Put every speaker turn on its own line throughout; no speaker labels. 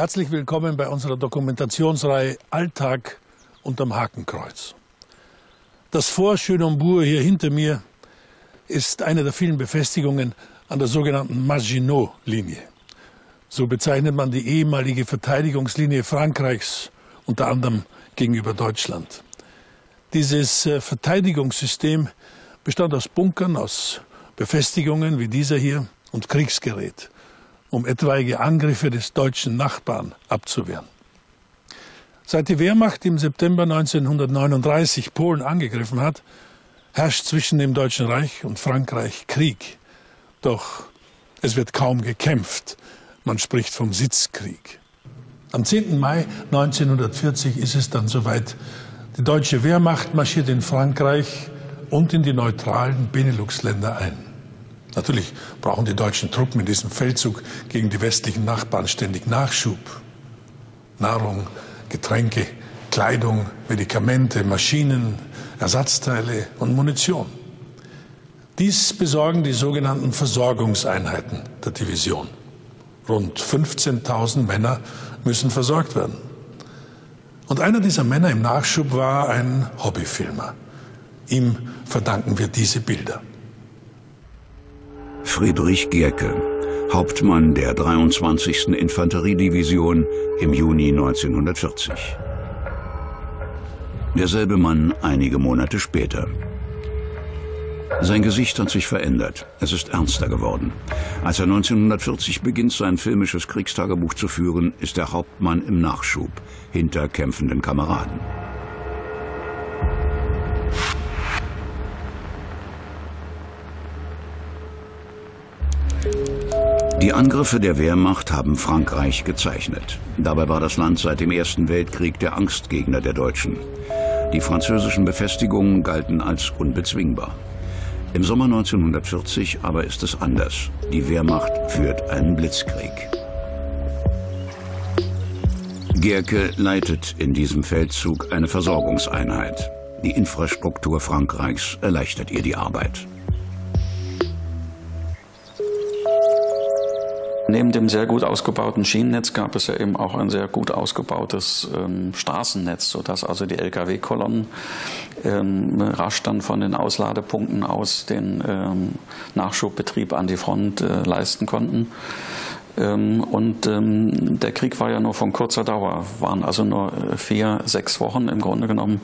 Herzlich willkommen bei unserer Dokumentationsreihe Alltag unterm Hakenkreuz. Das Fort Schönenbourg hier hinter mir ist eine der vielen Befestigungen an der sogenannten Maginot-Linie. So bezeichnet man die ehemalige Verteidigungslinie Frankreichs, unter anderem gegenüber Deutschland. Dieses äh, Verteidigungssystem bestand aus Bunkern, aus Befestigungen wie dieser hier und Kriegsgerät um etwaige Angriffe des deutschen Nachbarn abzuwehren. Seit die Wehrmacht im September 1939 Polen angegriffen hat, herrscht zwischen dem Deutschen Reich und Frankreich Krieg. Doch es wird kaum gekämpft. Man spricht vom Sitzkrieg. Am 10. Mai 1940 ist es dann soweit. Die deutsche Wehrmacht marschiert in Frankreich und in die neutralen Benelux-Länder ein. Natürlich brauchen die deutschen Truppen in diesem Feldzug gegen die westlichen Nachbarn ständig Nachschub. Nahrung, Getränke, Kleidung, Medikamente, Maschinen, Ersatzteile und Munition. Dies besorgen die sogenannten Versorgungseinheiten der Division. Rund 15.000 Männer müssen versorgt werden. Und einer dieser Männer im Nachschub war ein Hobbyfilmer. Ihm verdanken wir diese Bilder.
Friedrich Gierke, Hauptmann der 23. Infanteriedivision im Juni 1940. Derselbe Mann einige Monate später. Sein Gesicht hat sich verändert. Es ist ernster geworden. Als er 1940 beginnt, sein filmisches Kriegstagebuch zu führen, ist der Hauptmann im Nachschub hinter kämpfenden Kameraden. Die Angriffe der Wehrmacht haben Frankreich gezeichnet. Dabei war das Land seit dem Ersten Weltkrieg der Angstgegner der Deutschen. Die französischen Befestigungen galten als unbezwingbar. Im Sommer 1940 aber ist es anders. Die Wehrmacht führt einen Blitzkrieg. Gerke leitet in diesem Feldzug eine Versorgungseinheit. Die Infrastruktur Frankreichs erleichtert ihr die Arbeit.
Neben dem sehr gut ausgebauten Schienennetz gab es ja eben auch ein sehr gut ausgebautes ähm, Straßennetz, sodass also die Lkw-Kolonnen ähm, rasch dann von den Ausladepunkten aus den ähm, Nachschubbetrieb an die Front äh, leisten konnten. Ähm, und ähm, der Krieg war ja nur von kurzer Dauer, waren also nur äh, vier, sechs Wochen im Grunde genommen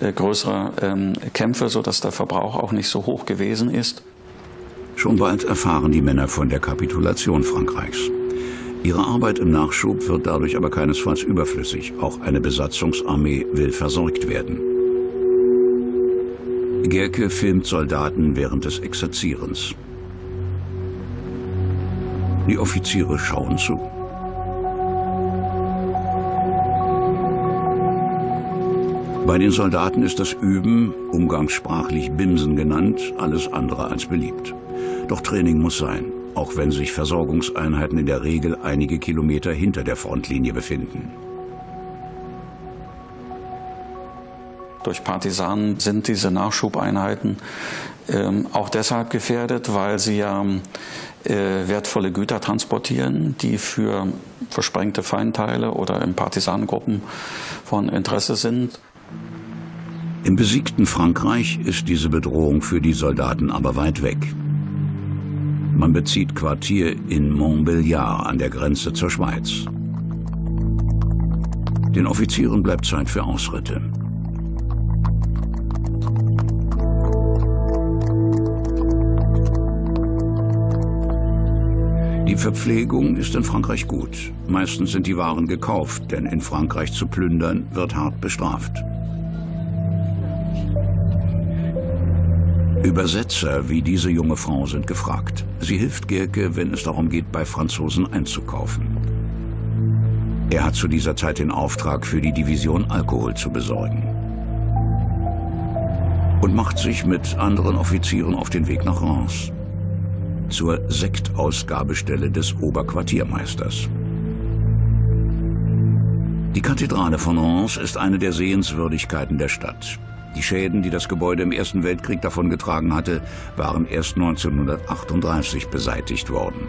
äh, größere ähm, Kämpfe, sodass der Verbrauch auch nicht so hoch gewesen ist.
Schon bald erfahren die Männer von der Kapitulation Frankreichs. Ihre Arbeit im Nachschub wird dadurch aber keinesfalls überflüssig. Auch eine Besatzungsarmee will versorgt werden. Gerke filmt Soldaten während des Exerzierens. Die Offiziere schauen zu. Bei den Soldaten ist das Üben, umgangssprachlich Bimsen genannt, alles andere als beliebt. Doch Training muss sein, auch wenn sich Versorgungseinheiten in der Regel einige Kilometer hinter der Frontlinie befinden.
Durch Partisanen sind diese Nachschubeinheiten ähm, auch deshalb gefährdet, weil sie ja äh, wertvolle Güter transportieren, die für versprengte Feindteile oder in Partisanengruppen von Interesse sind.
Im besiegten Frankreich ist diese Bedrohung für die Soldaten aber weit weg. Man bezieht Quartier in Montbéliard an der Grenze zur Schweiz. Den Offizieren bleibt Zeit für Ausritte. Die Verpflegung ist in Frankreich gut. Meistens sind die Waren gekauft, denn in Frankreich zu plündern wird hart bestraft. Übersetzer wie diese junge Frau sind gefragt. Sie hilft Gerke, wenn es darum geht, bei Franzosen einzukaufen. Er hat zu dieser Zeit den Auftrag, für die Division Alkohol zu besorgen. Und macht sich mit anderen Offizieren auf den Weg nach Reims. Zur Sektausgabestelle des Oberquartiermeisters. Die Kathedrale von Reims ist eine der Sehenswürdigkeiten der Stadt. Die Schäden, die das Gebäude im Ersten Weltkrieg davongetragen hatte, waren erst 1938 beseitigt worden.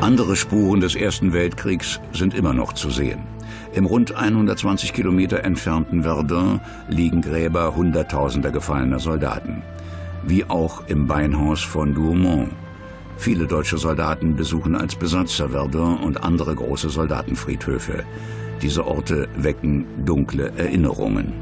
Andere Spuren des Ersten Weltkriegs sind immer noch zu sehen. Im rund 120 Kilometer entfernten Verdun liegen Gräber hunderttausender gefallener Soldaten. Wie auch im Beinhaus von Douaumont. Viele deutsche Soldaten besuchen als Besatzer Verdun und andere große Soldatenfriedhöfe. Diese Orte wecken dunkle Erinnerungen.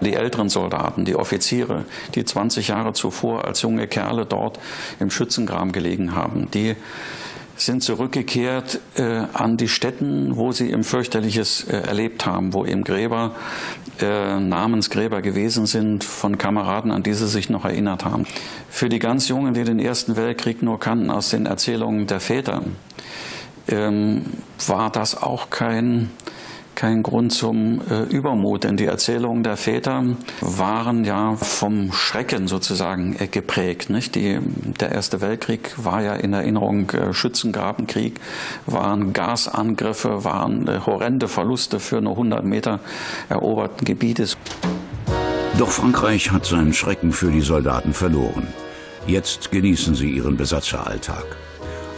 Die älteren Soldaten, die Offiziere, die 20 Jahre zuvor als junge Kerle dort im Schützengraben gelegen haben, die sind zurückgekehrt äh, an die Stätten, wo sie im fürchterliches äh, erlebt haben, wo eben Gräber, äh, Namensgräber gewesen sind von Kameraden, an die sie sich noch erinnert haben. Für die ganz Jungen, die den Ersten Weltkrieg nur kannten aus den Erzählungen der Väter, ähm, war das auch kein kein Grund zum äh, Übermut, denn die Erzählungen der Väter waren ja vom Schrecken sozusagen äh, geprägt. Nicht? Die, der Erste Weltkrieg war ja in Erinnerung äh, Schützengrabenkrieg, waren Gasangriffe, waren äh, horrende Verluste für nur 100 Meter eroberten Gebietes.
Doch Frankreich hat seinen Schrecken für die Soldaten verloren. Jetzt genießen sie ihren Besatzeralltag.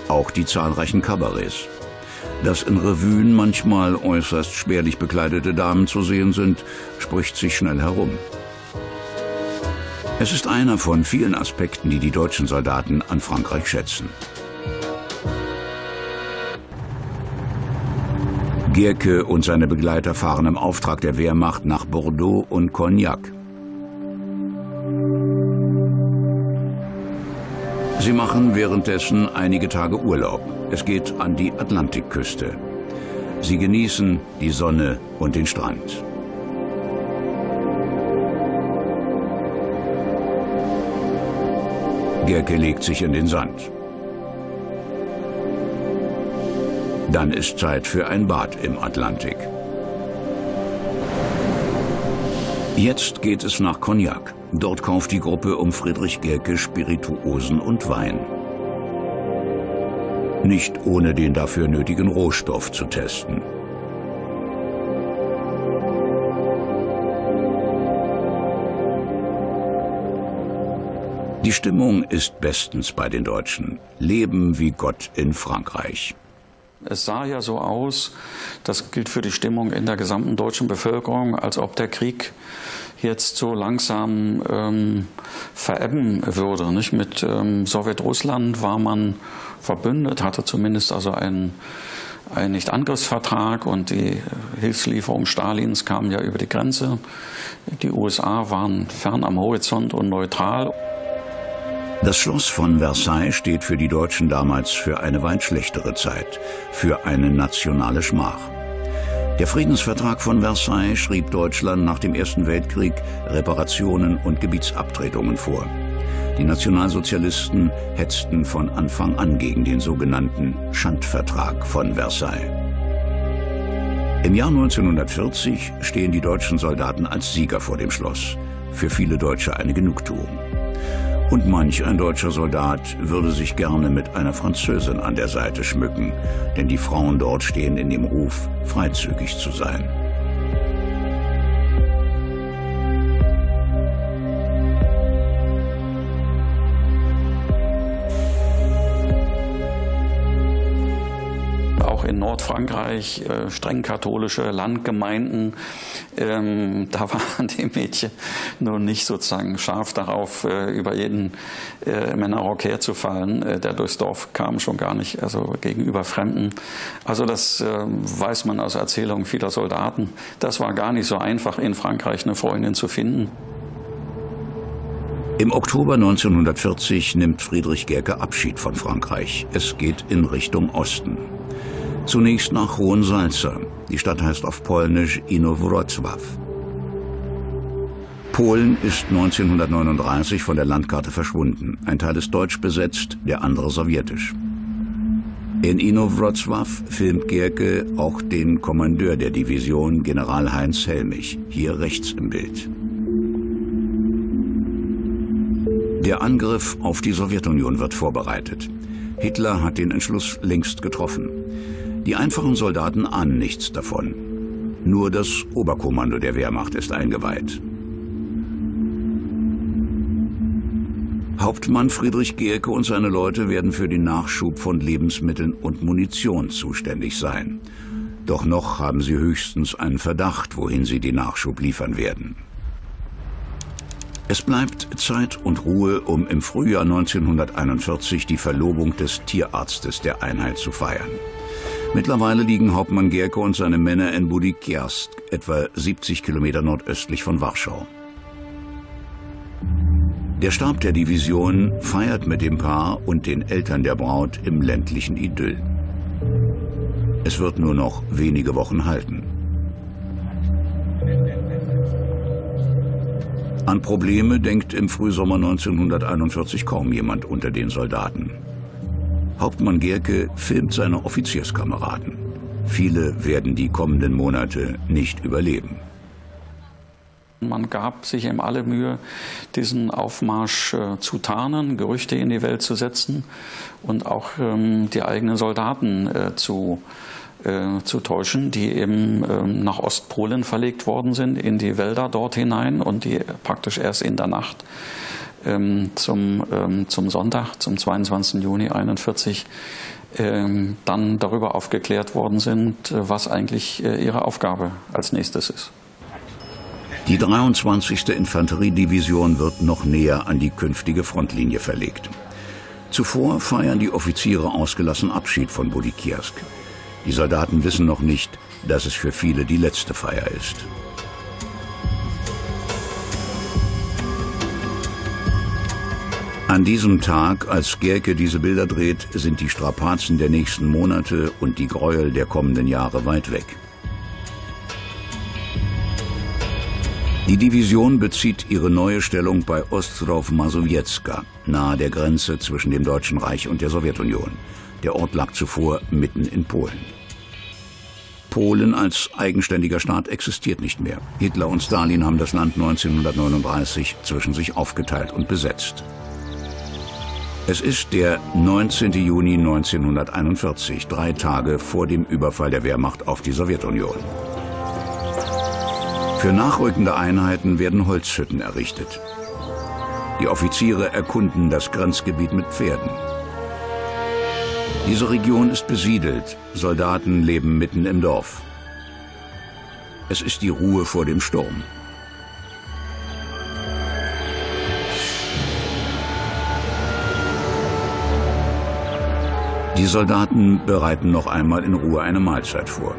Auch die zahlreichen Kabarets. Dass in Revuen manchmal äußerst spärlich bekleidete Damen zu sehen sind, spricht sich schnell herum. Es ist einer von vielen Aspekten, die die deutschen Soldaten an Frankreich schätzen. Gierke und seine Begleiter fahren im Auftrag der Wehrmacht nach Bordeaux und Cognac. Sie machen währenddessen einige Tage Urlaub. Es geht an die Atlantikküste. Sie genießen die Sonne und den Strand. Gerke legt sich in den Sand. Dann ist Zeit für ein Bad im Atlantik. Jetzt geht es nach Cognac. Dort kauft die Gruppe um Friedrich Gerke Spirituosen und Wein. Nicht ohne den dafür nötigen Rohstoff zu testen. Die Stimmung ist bestens bei den Deutschen. Leben wie Gott in Frankreich.
Es sah ja so aus, das gilt für die Stimmung in der gesamten deutschen Bevölkerung, als ob der Krieg jetzt so langsam ähm, verebben würde. Nicht? Mit ähm, Sowjetrussland war man verbündet, hatte zumindest also einen, einen Nichtangriffsvertrag und die Hilfslieferung Stalins kamen ja über die Grenze. Die USA waren fern am Horizont und neutral.
Das Schloss von Versailles steht für die Deutschen damals für eine weit schlechtere Zeit, für eine nationale Schmach. Der Friedensvertrag von Versailles schrieb Deutschland nach dem Ersten Weltkrieg Reparationen und Gebietsabtretungen vor. Die Nationalsozialisten hetzten von Anfang an gegen den sogenannten Schandvertrag von Versailles. Im Jahr 1940 stehen die deutschen Soldaten als Sieger vor dem Schloss. Für viele Deutsche eine Genugtuung. Und manch ein deutscher Soldat würde sich gerne mit einer Französin an der Seite schmücken, denn die Frauen dort stehen in dem Ruf, freizügig zu sein.
Nordfrankreich äh, streng katholische Landgemeinden. Ähm, da waren die Mädchen nun nicht sozusagen scharf darauf, äh, über jeden äh, Männerrock herzufallen, äh, der durchs Dorf kam, schon gar nicht, also gegenüber Fremden. Also das äh, weiß man aus Erzählungen vieler Soldaten. Das war gar nicht so einfach, in Frankreich eine Freundin zu finden.
Im Oktober 1940 nimmt Friedrich Gerke Abschied von Frankreich. Es geht in Richtung Osten. Zunächst nach Hohensalza. Die Stadt heißt auf Polnisch Inowrocław. Polen ist 1939 von der Landkarte verschwunden. Ein Teil ist deutsch besetzt, der andere sowjetisch. In Inowrocław filmt Gerke auch den Kommandeur der Division, General Heinz Helmich, hier rechts im Bild. Der Angriff auf die Sowjetunion wird vorbereitet. Hitler hat den Entschluss längst getroffen. Die einfachen Soldaten ahnen nichts davon. Nur das Oberkommando der Wehrmacht ist eingeweiht. Hauptmann Friedrich Gerke und seine Leute werden für den Nachschub von Lebensmitteln und Munition zuständig sein. Doch noch haben sie höchstens einen Verdacht, wohin sie den Nachschub liefern werden. Es bleibt Zeit und Ruhe, um im Frühjahr 1941 die Verlobung des Tierarztes der Einheit zu feiern. Mittlerweile liegen Hauptmann Gerke und seine Männer in Budikiast, etwa 70 Kilometer nordöstlich von Warschau. Der Stab der Division feiert mit dem Paar und den Eltern der Braut im ländlichen Idyll. Es wird nur noch wenige Wochen halten. An Probleme denkt im Frühsommer 1941 kaum jemand unter den Soldaten. Hauptmann Gerke filmt seine Offizierskameraden. Viele werden die kommenden Monate nicht überleben.
Man gab sich eben alle Mühe, diesen Aufmarsch äh, zu tarnen, Gerüchte in die Welt zu setzen und auch ähm, die eigenen Soldaten äh, zu, äh, zu täuschen, die eben ähm, nach Ostpolen verlegt worden sind, in die Wälder dort hinein und die praktisch erst in der Nacht ähm, zum, ähm, zum Sonntag, zum 22. Juni 1941, ähm, dann darüber aufgeklärt worden sind, äh, was eigentlich äh, ihre Aufgabe als nächstes ist.
Die 23. Infanteriedivision wird noch näher an die künftige Frontlinie verlegt. Zuvor feiern die Offiziere ausgelassen Abschied von Budikirsk. Die Soldaten wissen noch nicht, dass es für viele die letzte Feier ist. An diesem Tag, als Gerke diese Bilder dreht, sind die Strapazen der nächsten Monate und die Gräuel der kommenden Jahre weit weg. Die Division bezieht ihre neue Stellung bei Ostrov Masowiecka, nahe der Grenze zwischen dem Deutschen Reich und der Sowjetunion. Der Ort lag zuvor mitten in Polen. Polen als eigenständiger Staat existiert nicht mehr. Hitler und Stalin haben das Land 1939 zwischen sich aufgeteilt und besetzt. Es ist der 19. Juni 1941, drei Tage vor dem Überfall der Wehrmacht auf die Sowjetunion. Für nachrückende Einheiten werden Holzhütten errichtet. Die Offiziere erkunden das Grenzgebiet mit Pferden. Diese Region ist besiedelt, Soldaten leben mitten im Dorf. Es ist die Ruhe vor dem Sturm. Die Soldaten bereiten noch einmal in Ruhe eine Mahlzeit vor.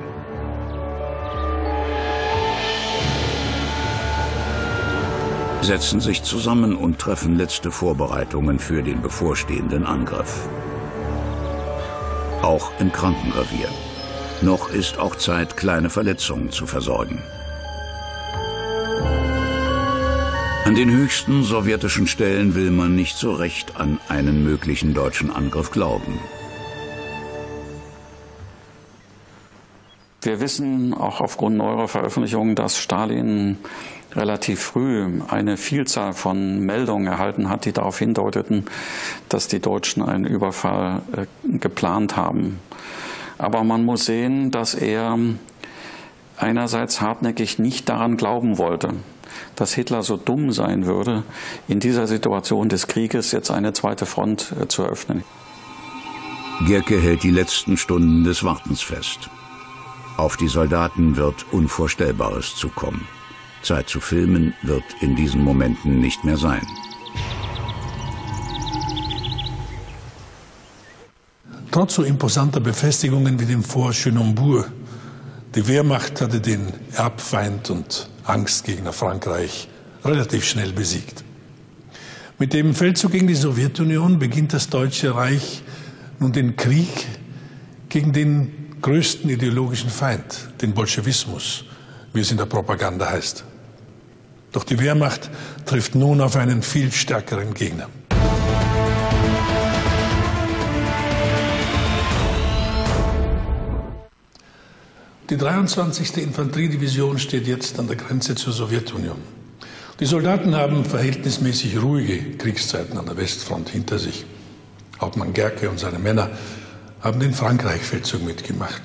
setzen sich zusammen und treffen letzte Vorbereitungen für den bevorstehenden Angriff. Auch im Krankenrevier. Noch ist auch Zeit, kleine Verletzungen zu versorgen. An den höchsten sowjetischen Stellen will man nicht so recht an einen möglichen deutschen Angriff glauben.
Wir wissen auch aufgrund neuerer Veröffentlichungen, dass Stalin relativ früh eine Vielzahl von Meldungen erhalten hat, die darauf hindeuteten, dass die Deutschen einen Überfall äh, geplant haben. Aber man muss sehen, dass er einerseits hartnäckig nicht daran glauben wollte, dass Hitler so dumm sein würde, in dieser Situation des Krieges jetzt eine zweite Front äh, zu eröffnen.
Gerke hält die letzten Stunden des Wartens fest. Auf die Soldaten wird Unvorstellbares zukommen. Zeit zu filmen wird in diesen Momenten nicht mehr sein.
Trotz so imposanter Befestigungen wie dem Fort Chenonbourg, die Wehrmacht hatte den Erbfeind und Angstgegner Frankreich relativ schnell besiegt. Mit dem Feldzug gegen die Sowjetunion beginnt das Deutsche Reich nun den Krieg gegen den größten ideologischen Feind, den Bolschewismus, wie es in der Propaganda heißt. Doch die Wehrmacht trifft nun auf einen viel stärkeren Gegner. Die 23. Infanteriedivision steht jetzt an der Grenze zur Sowjetunion. Die Soldaten haben verhältnismäßig ruhige Kriegszeiten an der Westfront hinter sich. Hauptmann Gerke und seine Männer haben den Frankreich-Feldzug mitgemacht.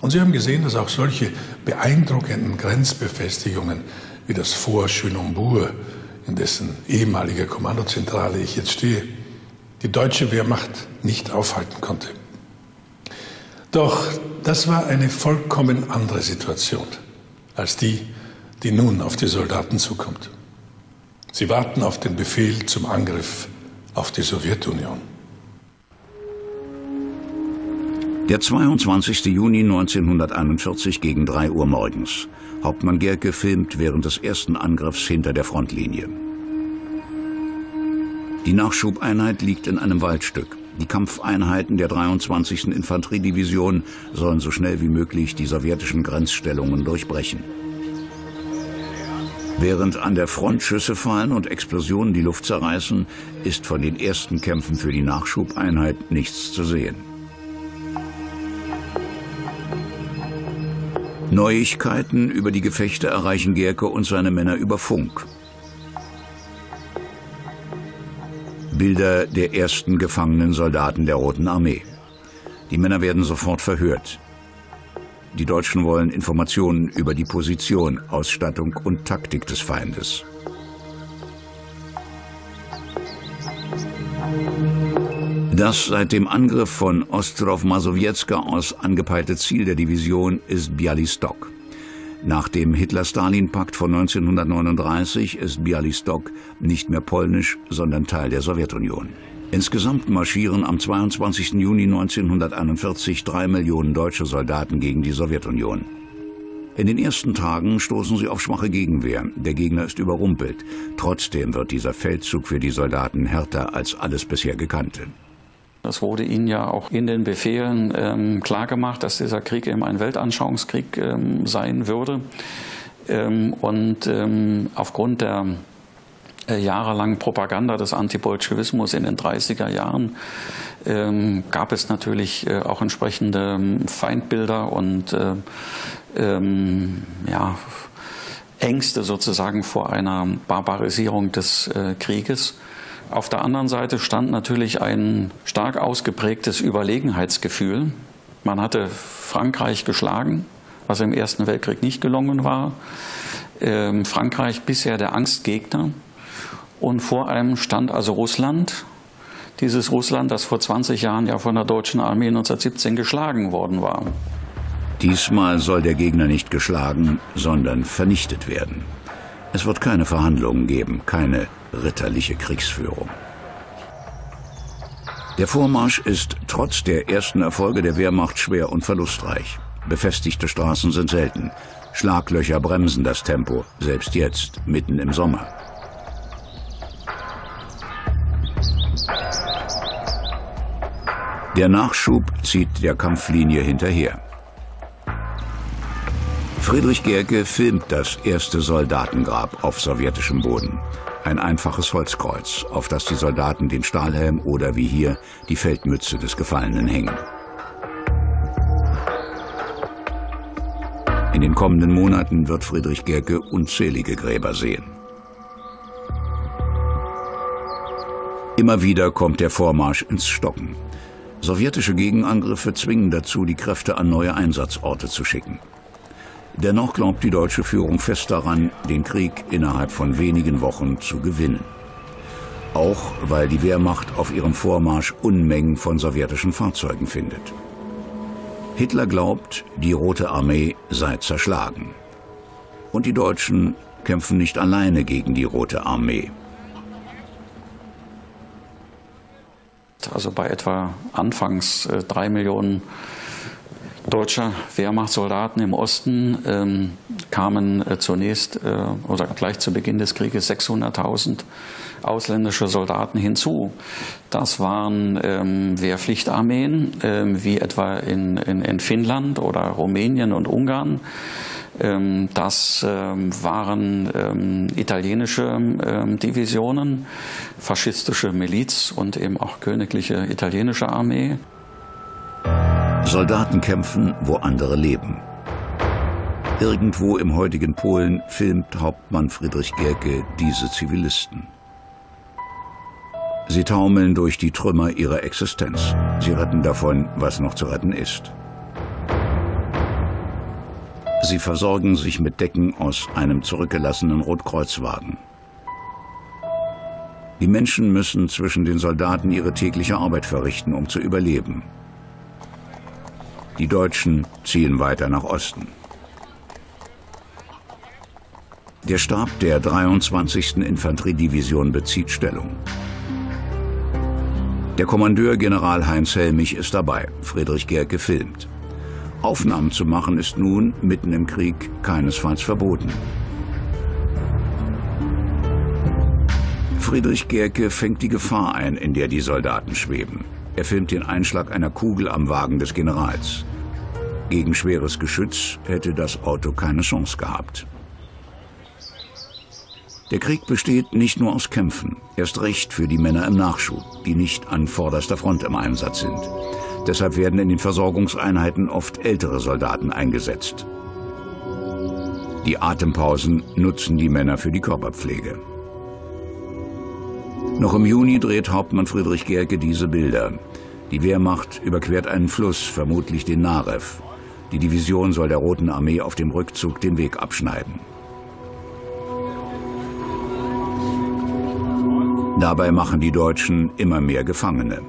Und Sie haben gesehen, dass auch solche beeindruckenden Grenzbefestigungen wie das Fort Schönumbourg, in dessen ehemaliger Kommandozentrale ich jetzt stehe, die deutsche Wehrmacht nicht aufhalten konnte. Doch das war eine vollkommen andere Situation als die, die nun auf die Soldaten zukommt. Sie warten auf den Befehl zum Angriff auf die Sowjetunion.
Der 22. Juni 1941 gegen 3 Uhr morgens. Hauptmann Gerke filmt während des ersten Angriffs hinter der Frontlinie. Die Nachschubeinheit liegt in einem Waldstück. Die Kampfeinheiten der 23. Infanteriedivision sollen so schnell wie möglich die sowjetischen Grenzstellungen durchbrechen. Während an der Front Schüsse fallen und Explosionen die Luft zerreißen, ist von den ersten Kämpfen für die Nachschubeinheit nichts zu sehen. Neuigkeiten über die Gefechte erreichen Gerke und seine Männer über Funk. Bilder der ersten gefangenen Soldaten der Roten Armee. Die Männer werden sofort verhört. Die Deutschen wollen Informationen über die Position, Ausstattung und Taktik des Feindes. Das seit dem Angriff von Ostrov-Masowiecka aus angepeilte Ziel der Division ist Bialystok. Nach dem Hitler-Stalin-Pakt von 1939 ist Bialystok nicht mehr polnisch, sondern Teil der Sowjetunion. Insgesamt marschieren am 22. Juni 1941 drei Millionen deutsche Soldaten gegen die Sowjetunion. In den ersten Tagen stoßen sie auf schwache Gegenwehr. Der Gegner ist überrumpelt. Trotzdem wird dieser Feldzug für die Soldaten härter als alles bisher Gekannte.
Das wurde ihnen ja auch in den Befehlen ähm, klargemacht, dass dieser Krieg eben ein Weltanschauungskrieg ähm, sein würde. Ähm, und ähm, aufgrund der äh, jahrelangen Propaganda des Antibolschewismus in den 30er Jahren ähm, gab es natürlich äh, auch entsprechende ähm, Feindbilder und äh, ja, Ängste sozusagen vor einer Barbarisierung des äh, Krieges. Auf der anderen Seite stand natürlich ein stark ausgeprägtes Überlegenheitsgefühl. Man hatte Frankreich geschlagen, was im Ersten Weltkrieg nicht gelungen war. Ähm, Frankreich bisher der Angstgegner. Und vor einem stand also Russland, dieses Russland, das vor 20 Jahren ja von der deutschen Armee 1917 geschlagen worden war.
Diesmal soll der Gegner nicht geschlagen, sondern vernichtet werden. Es wird keine Verhandlungen geben, keine ritterliche Kriegsführung. Der Vormarsch ist trotz der ersten Erfolge der Wehrmacht schwer und verlustreich. Befestigte Straßen sind selten. Schlaglöcher bremsen das Tempo, selbst jetzt, mitten im Sommer. Der Nachschub zieht der Kampflinie hinterher. Friedrich Gerke filmt das erste Soldatengrab auf sowjetischem Boden. Ein einfaches Holzkreuz, auf das die Soldaten den Stahlhelm oder wie hier die Feldmütze des Gefallenen hängen. In den kommenden Monaten wird Friedrich Gerke unzählige Gräber sehen. Immer wieder kommt der Vormarsch ins Stocken. Sowjetische Gegenangriffe zwingen dazu, die Kräfte an neue Einsatzorte zu schicken. Dennoch glaubt die deutsche Führung fest daran, den Krieg innerhalb von wenigen Wochen zu gewinnen. Auch weil die Wehrmacht auf ihrem Vormarsch Unmengen von sowjetischen Fahrzeugen findet. Hitler glaubt, die Rote Armee sei zerschlagen. Und die Deutschen kämpfen nicht alleine gegen die Rote Armee.
Also bei etwa anfangs äh, drei Millionen deutscher Wehrmachtssoldaten im Osten ähm, kamen äh, zunächst äh, oder gleich zu Beginn des Krieges 600.000 ausländische Soldaten hinzu. Das waren ähm, Wehrpflichtarmeen, ähm, wie etwa in, in, in, Finnland oder Rumänien und Ungarn. Ähm, das ähm, waren ähm, italienische Divisionen, faschistische Miliz und eben auch königliche italienische Armee.
Soldaten kämpfen, wo andere leben. Irgendwo im heutigen Polen filmt Hauptmann Friedrich Gerke diese Zivilisten. Sie taumeln durch die Trümmer ihrer Existenz. Sie retten davon, was noch zu retten ist. Sie versorgen sich mit Decken aus einem zurückgelassenen Rotkreuzwagen. Die Menschen müssen zwischen den Soldaten ihre tägliche Arbeit verrichten, um zu überleben. Die Deutschen ziehen weiter nach Osten. Der Stab der 23. Infanteriedivision bezieht Stellung. Der Kommandeur General Heinz Helmich ist dabei. Friedrich Gerke filmt. Aufnahmen zu machen ist nun, mitten im Krieg, keinesfalls verboten. Friedrich Gerke fängt die Gefahr ein, in der die Soldaten schweben. Er filmt den Einschlag einer Kugel am Wagen des Generals. Gegen schweres Geschütz hätte das Auto keine Chance gehabt. Der Krieg besteht nicht nur aus Kämpfen, erst recht für die Männer im Nachschub, die nicht an vorderster Front im Einsatz sind. Deshalb werden in den Versorgungseinheiten oft ältere Soldaten eingesetzt. Die Atempausen nutzen die Männer für die Körperpflege. Noch im Juni dreht Hauptmann Friedrich Gerke diese Bilder. Die Wehrmacht überquert einen Fluss, vermutlich den Narew. Die Division soll der Roten Armee auf dem Rückzug den Weg abschneiden. Dabei machen die Deutschen immer mehr Gefangene.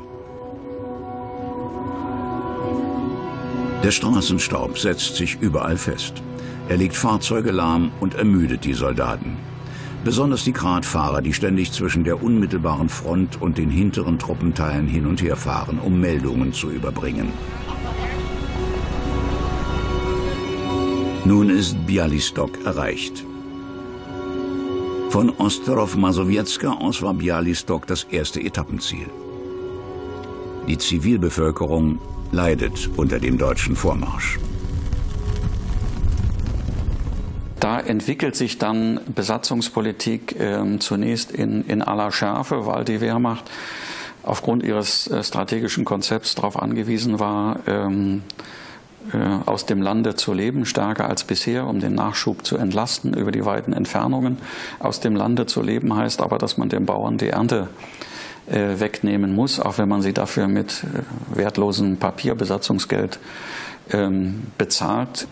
Der Straßenstaub setzt sich überall fest. Er legt Fahrzeuge lahm und ermüdet die Soldaten. Besonders die Gradfahrer, die ständig zwischen der unmittelbaren Front und den hinteren Truppenteilen hin und her fahren, um Meldungen zu überbringen. Nun ist Bialystok erreicht. Von Ostrov Masowiecka aus war Bialystok das erste Etappenziel. Die Zivilbevölkerung leidet unter dem deutschen Vormarsch.
Da entwickelt sich dann Besatzungspolitik äh, zunächst in, in aller Schärfe, weil die Wehrmacht aufgrund ihres äh, strategischen Konzepts darauf angewiesen war, ähm, äh, aus dem Lande zu leben, stärker als bisher, um den Nachschub zu entlasten über die weiten Entfernungen. Aus dem Lande zu leben heißt aber, dass man den Bauern die Ernte äh, wegnehmen muss, auch wenn man sie dafür mit äh, wertlosem Papierbesatzungsgeld ähm, bezahlt.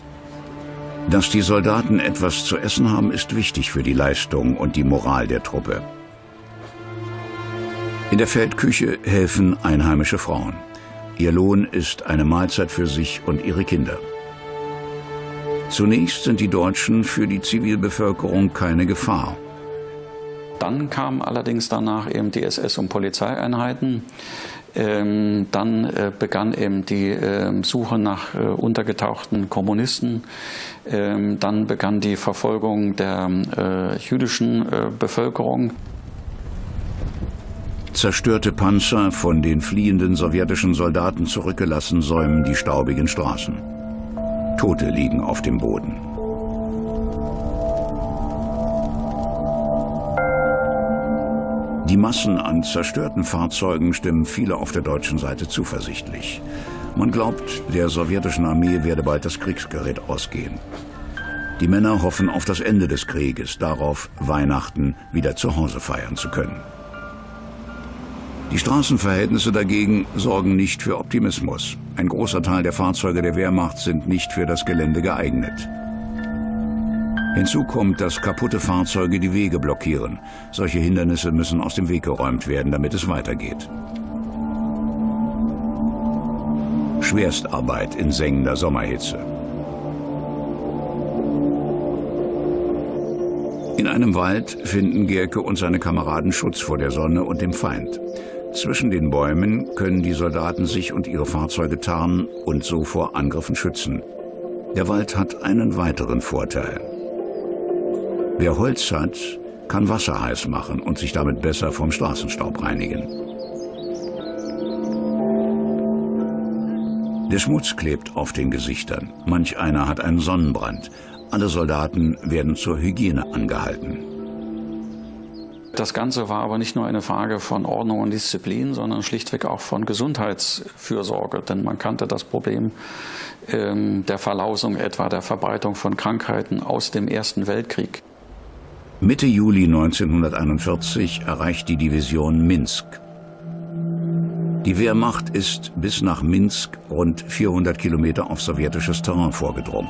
Dass die Soldaten etwas zu essen haben, ist wichtig für die Leistung und die Moral der Truppe. In der Feldküche helfen einheimische Frauen. Ihr Lohn ist eine Mahlzeit für sich und ihre Kinder. Zunächst sind die Deutschen für die Zivilbevölkerung keine Gefahr.
Dann kamen allerdings danach eben die SS- und Polizeieinheiten. Ähm, dann äh, begann eben die äh, Suche nach äh, untergetauchten Kommunisten. Ähm, dann begann die Verfolgung der äh, jüdischen äh, Bevölkerung.
Zerstörte Panzer, von den fliehenden sowjetischen Soldaten zurückgelassen, säumen die staubigen Straßen. Tote liegen auf dem Boden. Die Massen an zerstörten Fahrzeugen stimmen viele auf der deutschen Seite zuversichtlich. Man glaubt, der sowjetischen Armee werde bald das Kriegsgerät ausgehen. Die Männer hoffen auf das Ende des Krieges, darauf, Weihnachten wieder zu Hause feiern zu können. Die Straßenverhältnisse dagegen sorgen nicht für Optimismus. Ein großer Teil der Fahrzeuge der Wehrmacht sind nicht für das Gelände geeignet. Hinzu kommt, dass kaputte Fahrzeuge die Wege blockieren. Solche Hindernisse müssen aus dem Weg geräumt werden, damit es weitergeht. Schwerstarbeit in sengender Sommerhitze. In einem Wald finden Gerke und seine Kameraden Schutz vor der Sonne und dem Feind. Zwischen den Bäumen können die Soldaten sich und ihre Fahrzeuge tarnen und so vor Angriffen schützen. Der Wald hat einen weiteren Vorteil. Wer Holz hat, kann Wasser heiß machen und sich damit besser vom Straßenstaub reinigen. Der Schmutz klebt auf den Gesichtern. Manch einer hat einen Sonnenbrand. Alle Soldaten werden zur Hygiene angehalten.
Das Ganze war aber nicht nur eine Frage von Ordnung und Disziplin, sondern schlichtweg auch von Gesundheitsfürsorge. Denn man kannte das Problem ähm, der Verlausung etwa, der Verbreitung von Krankheiten aus dem Ersten Weltkrieg.
Mitte Juli 1941 erreicht die Division Minsk. Die Wehrmacht ist bis nach Minsk rund 400 Kilometer auf sowjetisches Terrain vorgedrungen.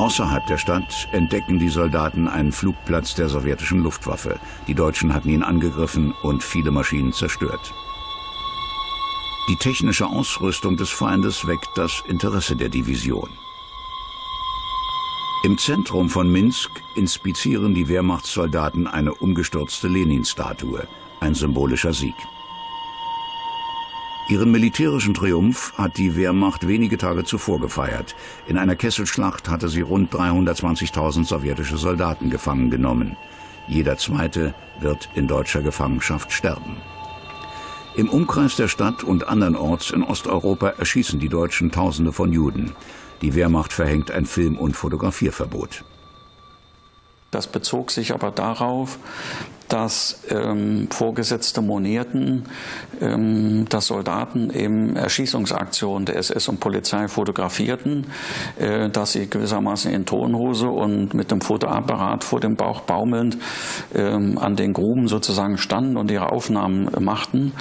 Außerhalb der Stadt entdecken die Soldaten einen Flugplatz der sowjetischen Luftwaffe. Die Deutschen hatten ihn angegriffen und viele Maschinen zerstört. Die technische Ausrüstung des Feindes weckt das Interesse der Division. Im Zentrum von Minsk inspizieren die Wehrmachtssoldaten eine umgestürzte Lenin-Statue, ein symbolischer Sieg. Ihren militärischen Triumph hat die Wehrmacht wenige Tage zuvor gefeiert. In einer Kesselschlacht hatte sie rund 320.000 sowjetische Soldaten gefangen genommen. Jeder zweite wird in deutscher Gefangenschaft sterben. Im Umkreis der Stadt und andernorts in Osteuropa erschießen die Deutschen Tausende von Juden. Die Wehrmacht verhängt ein Film- und Fotografierverbot.
Das bezog sich aber darauf, dass ähm, Vorgesetzte monierten, ähm, dass Soldaten eben Erschießungsaktionen der SS und Polizei fotografierten, äh, dass sie gewissermaßen in Tonhose und mit dem Fotoapparat vor dem Bauch baumelnd ähm, an den Gruben sozusagen standen und ihre Aufnahmen machten.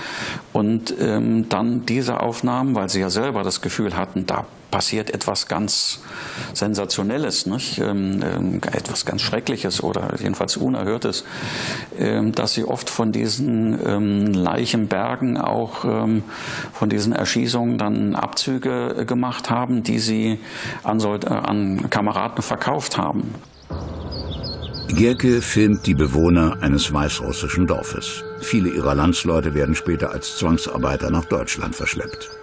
Und ähm, dann diese Aufnahmen, weil sie ja selber das Gefühl hatten, da passiert etwas ganz Sensationelles, nicht? Ähm, ähm, etwas ganz Schreckliches oder jedenfalls Unerhörtes, ähm, dass sie oft von diesen ähm, Leichenbergen auch ähm, von diesen Erschießungen dann Abzüge äh, gemacht haben, die sie an, äh, an Kameraden verkauft haben.
Gerke filmt die Bewohner eines weißrussischen Dorfes. Viele ihrer Landsleute werden später als Zwangsarbeiter nach Deutschland verschleppt.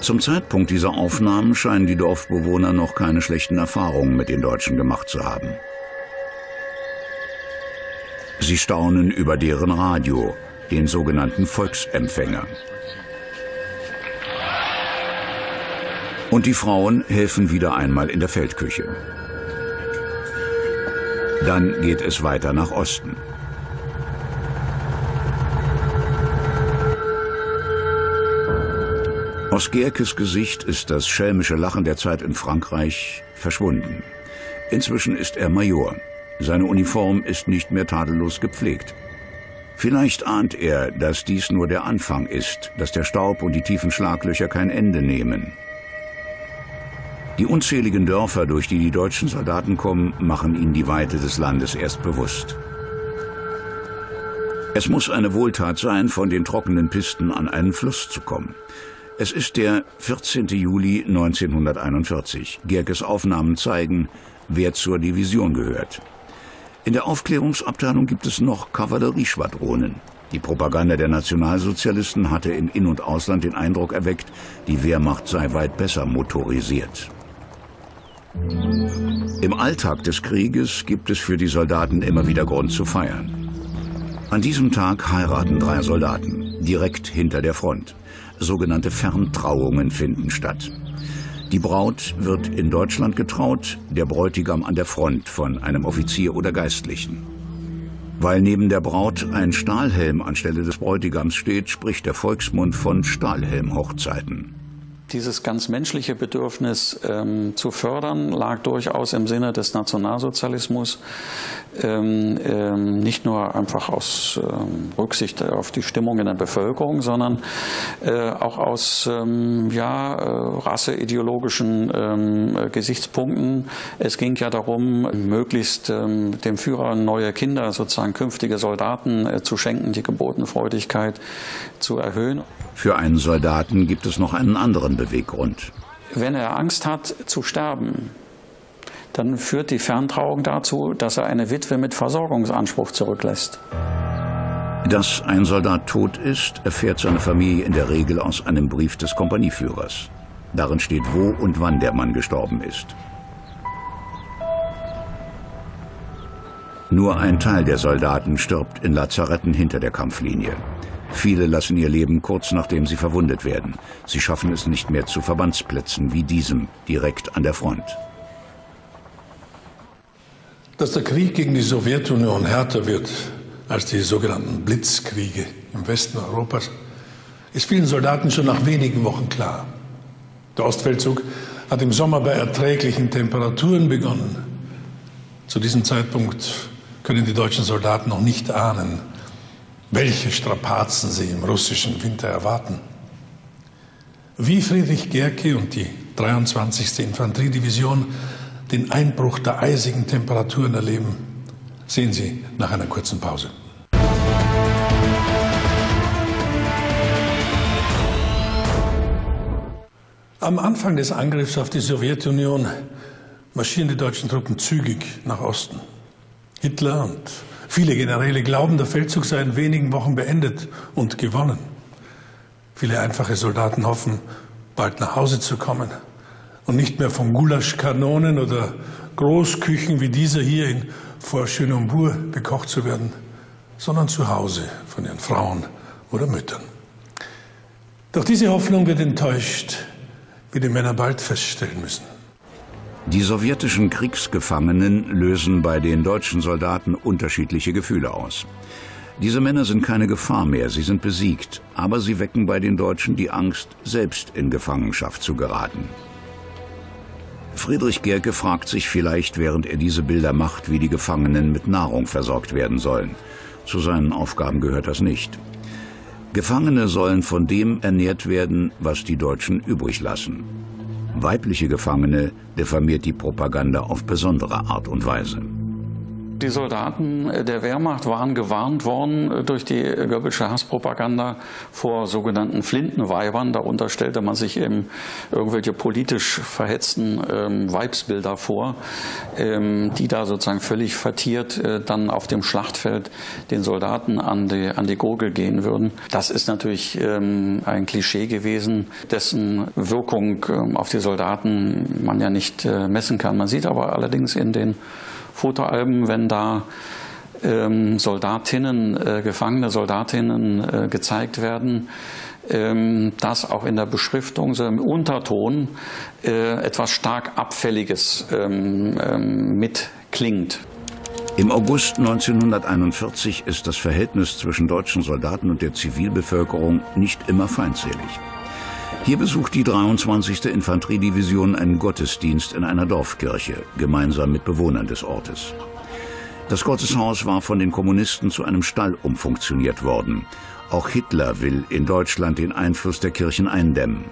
Zum Zeitpunkt dieser Aufnahmen scheinen die Dorfbewohner noch keine schlechten Erfahrungen mit den Deutschen gemacht zu haben. Sie staunen über deren Radio, den sogenannten Volksempfänger. Und die Frauen helfen wieder einmal in der Feldküche. Dann geht es weiter nach Osten. Aus Gerkes Gesicht ist das schelmische Lachen der Zeit in Frankreich verschwunden. Inzwischen ist er Major. Seine Uniform ist nicht mehr tadellos gepflegt. Vielleicht ahnt er, dass dies nur der Anfang ist, dass der Staub und die tiefen Schlaglöcher kein Ende nehmen. Die unzähligen Dörfer, durch die die deutschen Soldaten kommen, machen ihnen die Weite des Landes erst bewusst. Es muss eine Wohltat sein, von den trockenen Pisten an einen Fluss zu kommen. Es ist der 14. Juli 1941. Gerkes Aufnahmen zeigen, wer zur Division gehört. In der Aufklärungsabteilung gibt es noch Kavallerieschwadronen. Die Propaganda der Nationalsozialisten hatte im In- und Ausland den Eindruck erweckt, die Wehrmacht sei weit besser motorisiert. Im Alltag des Krieges gibt es für die Soldaten immer wieder Grund zu feiern. An diesem Tag heiraten drei Soldaten, direkt hinter der Front. Sogenannte Ferntrauungen finden statt. Die Braut wird in Deutschland getraut, der Bräutigam an der Front von einem Offizier oder Geistlichen. Weil neben der Braut ein Stahlhelm anstelle des Bräutigams steht, spricht der Volksmund von Stahlhelmhochzeiten.
Dieses ganz menschliche Bedürfnis ähm, zu fördern lag durchaus im Sinne des Nationalsozialismus, ähm, ähm, nicht nur einfach aus ähm, Rücksicht auf die Stimmung in der Bevölkerung, sondern äh, auch aus ähm, ja, äh, rasseideologischen ähm, Gesichtspunkten. Es ging ja darum, möglichst dem Führer neue Kinder, sozusagen künftige Soldaten äh, zu schenken, die Geburtenfreudigkeit zu erhöhen.
Für einen Soldaten gibt es noch einen anderen Beweggrund.
Wenn er Angst hat zu sterben, dann führt die Ferntrauung dazu, dass er eine Witwe mit Versorgungsanspruch zurücklässt.
Dass ein Soldat tot ist, erfährt seine Familie in der Regel aus einem Brief des Kompanieführers. Darin steht, wo und wann der Mann gestorben ist. Nur ein Teil der Soldaten stirbt in Lazaretten hinter der Kampflinie. Viele lassen ihr Leben kurz nachdem sie verwundet werden. Sie schaffen es nicht mehr zu Verbandsplätzen wie diesem, direkt an der Front.
Dass der Krieg gegen die Sowjetunion härter wird als die sogenannten Blitzkriege im Westen Europas, ist vielen Soldaten schon nach wenigen Wochen klar. Der Ostfeldzug hat im Sommer bei erträglichen Temperaturen begonnen. Zu diesem Zeitpunkt können die deutschen Soldaten noch nicht ahnen, welche Strapazen sie im russischen Winter erwarten. Wie Friedrich Gerke und die 23. Infanteriedivision den Einbruch der eisigen Temperaturen erleben, sehen Sie nach einer kurzen Pause. Am Anfang des Angriffs auf die Sowjetunion marschieren die deutschen Truppen zügig nach Osten. Hitler und viele Generäle glauben, der Feldzug sei in wenigen Wochen beendet und gewonnen. Viele einfache Soldaten hoffen, bald nach Hause zu kommen und nicht mehr von Gulaschkanonen oder Großküchen wie dieser hier in Fort-Chenonbourg bekocht zu werden, sondern zu Hause von ihren Frauen oder Müttern. Doch diese Hoffnung wird enttäuscht, wie die Männer bald feststellen müssen.
Die sowjetischen Kriegsgefangenen lösen bei den deutschen Soldaten unterschiedliche Gefühle aus. Diese Männer sind keine Gefahr mehr, sie sind besiegt, aber sie wecken bei den Deutschen die Angst, selbst in Gefangenschaft zu geraten. Friedrich Gerke fragt sich vielleicht, während er diese Bilder macht, wie die Gefangenen mit Nahrung versorgt werden sollen. Zu seinen Aufgaben gehört das nicht. Gefangene sollen von dem ernährt werden, was die Deutschen übrig lassen. Weibliche Gefangene diffamiert die Propaganda auf besondere Art und Weise.
Die Soldaten der Wehrmacht waren gewarnt worden durch die Goebbelsche Hasspropaganda vor sogenannten Flintenweibern. Darunter stellte man sich eben irgendwelche politisch verhetzten ähm, Weibsbilder vor, ähm, die da sozusagen völlig vertiert äh, dann auf dem Schlachtfeld den Soldaten an die, an die Gurgel gehen würden. Das ist natürlich ähm, ein Klischee gewesen, dessen Wirkung ähm, auf die Soldaten man ja nicht äh, messen kann. Man sieht aber allerdings in den Fotoalben, wenn da ähm, Soldatinnen, äh, gefangene Soldatinnen äh, gezeigt werden, ähm, dass auch in der Beschriftung so im Unterton äh, etwas stark Abfälliges ähm, ähm mitklingt.
Im August 1941 ist das Verhältnis zwischen deutschen Soldaten und der Zivilbevölkerung nicht immer feindselig. Hier besucht die 23. Infanteriedivision einen Gottesdienst in einer Dorfkirche, gemeinsam mit Bewohnern des Ortes. Das Gotteshaus war von den Kommunisten zu einem Stall umfunktioniert worden. Auch Hitler will in Deutschland den Einfluss der Kirchen eindämmen.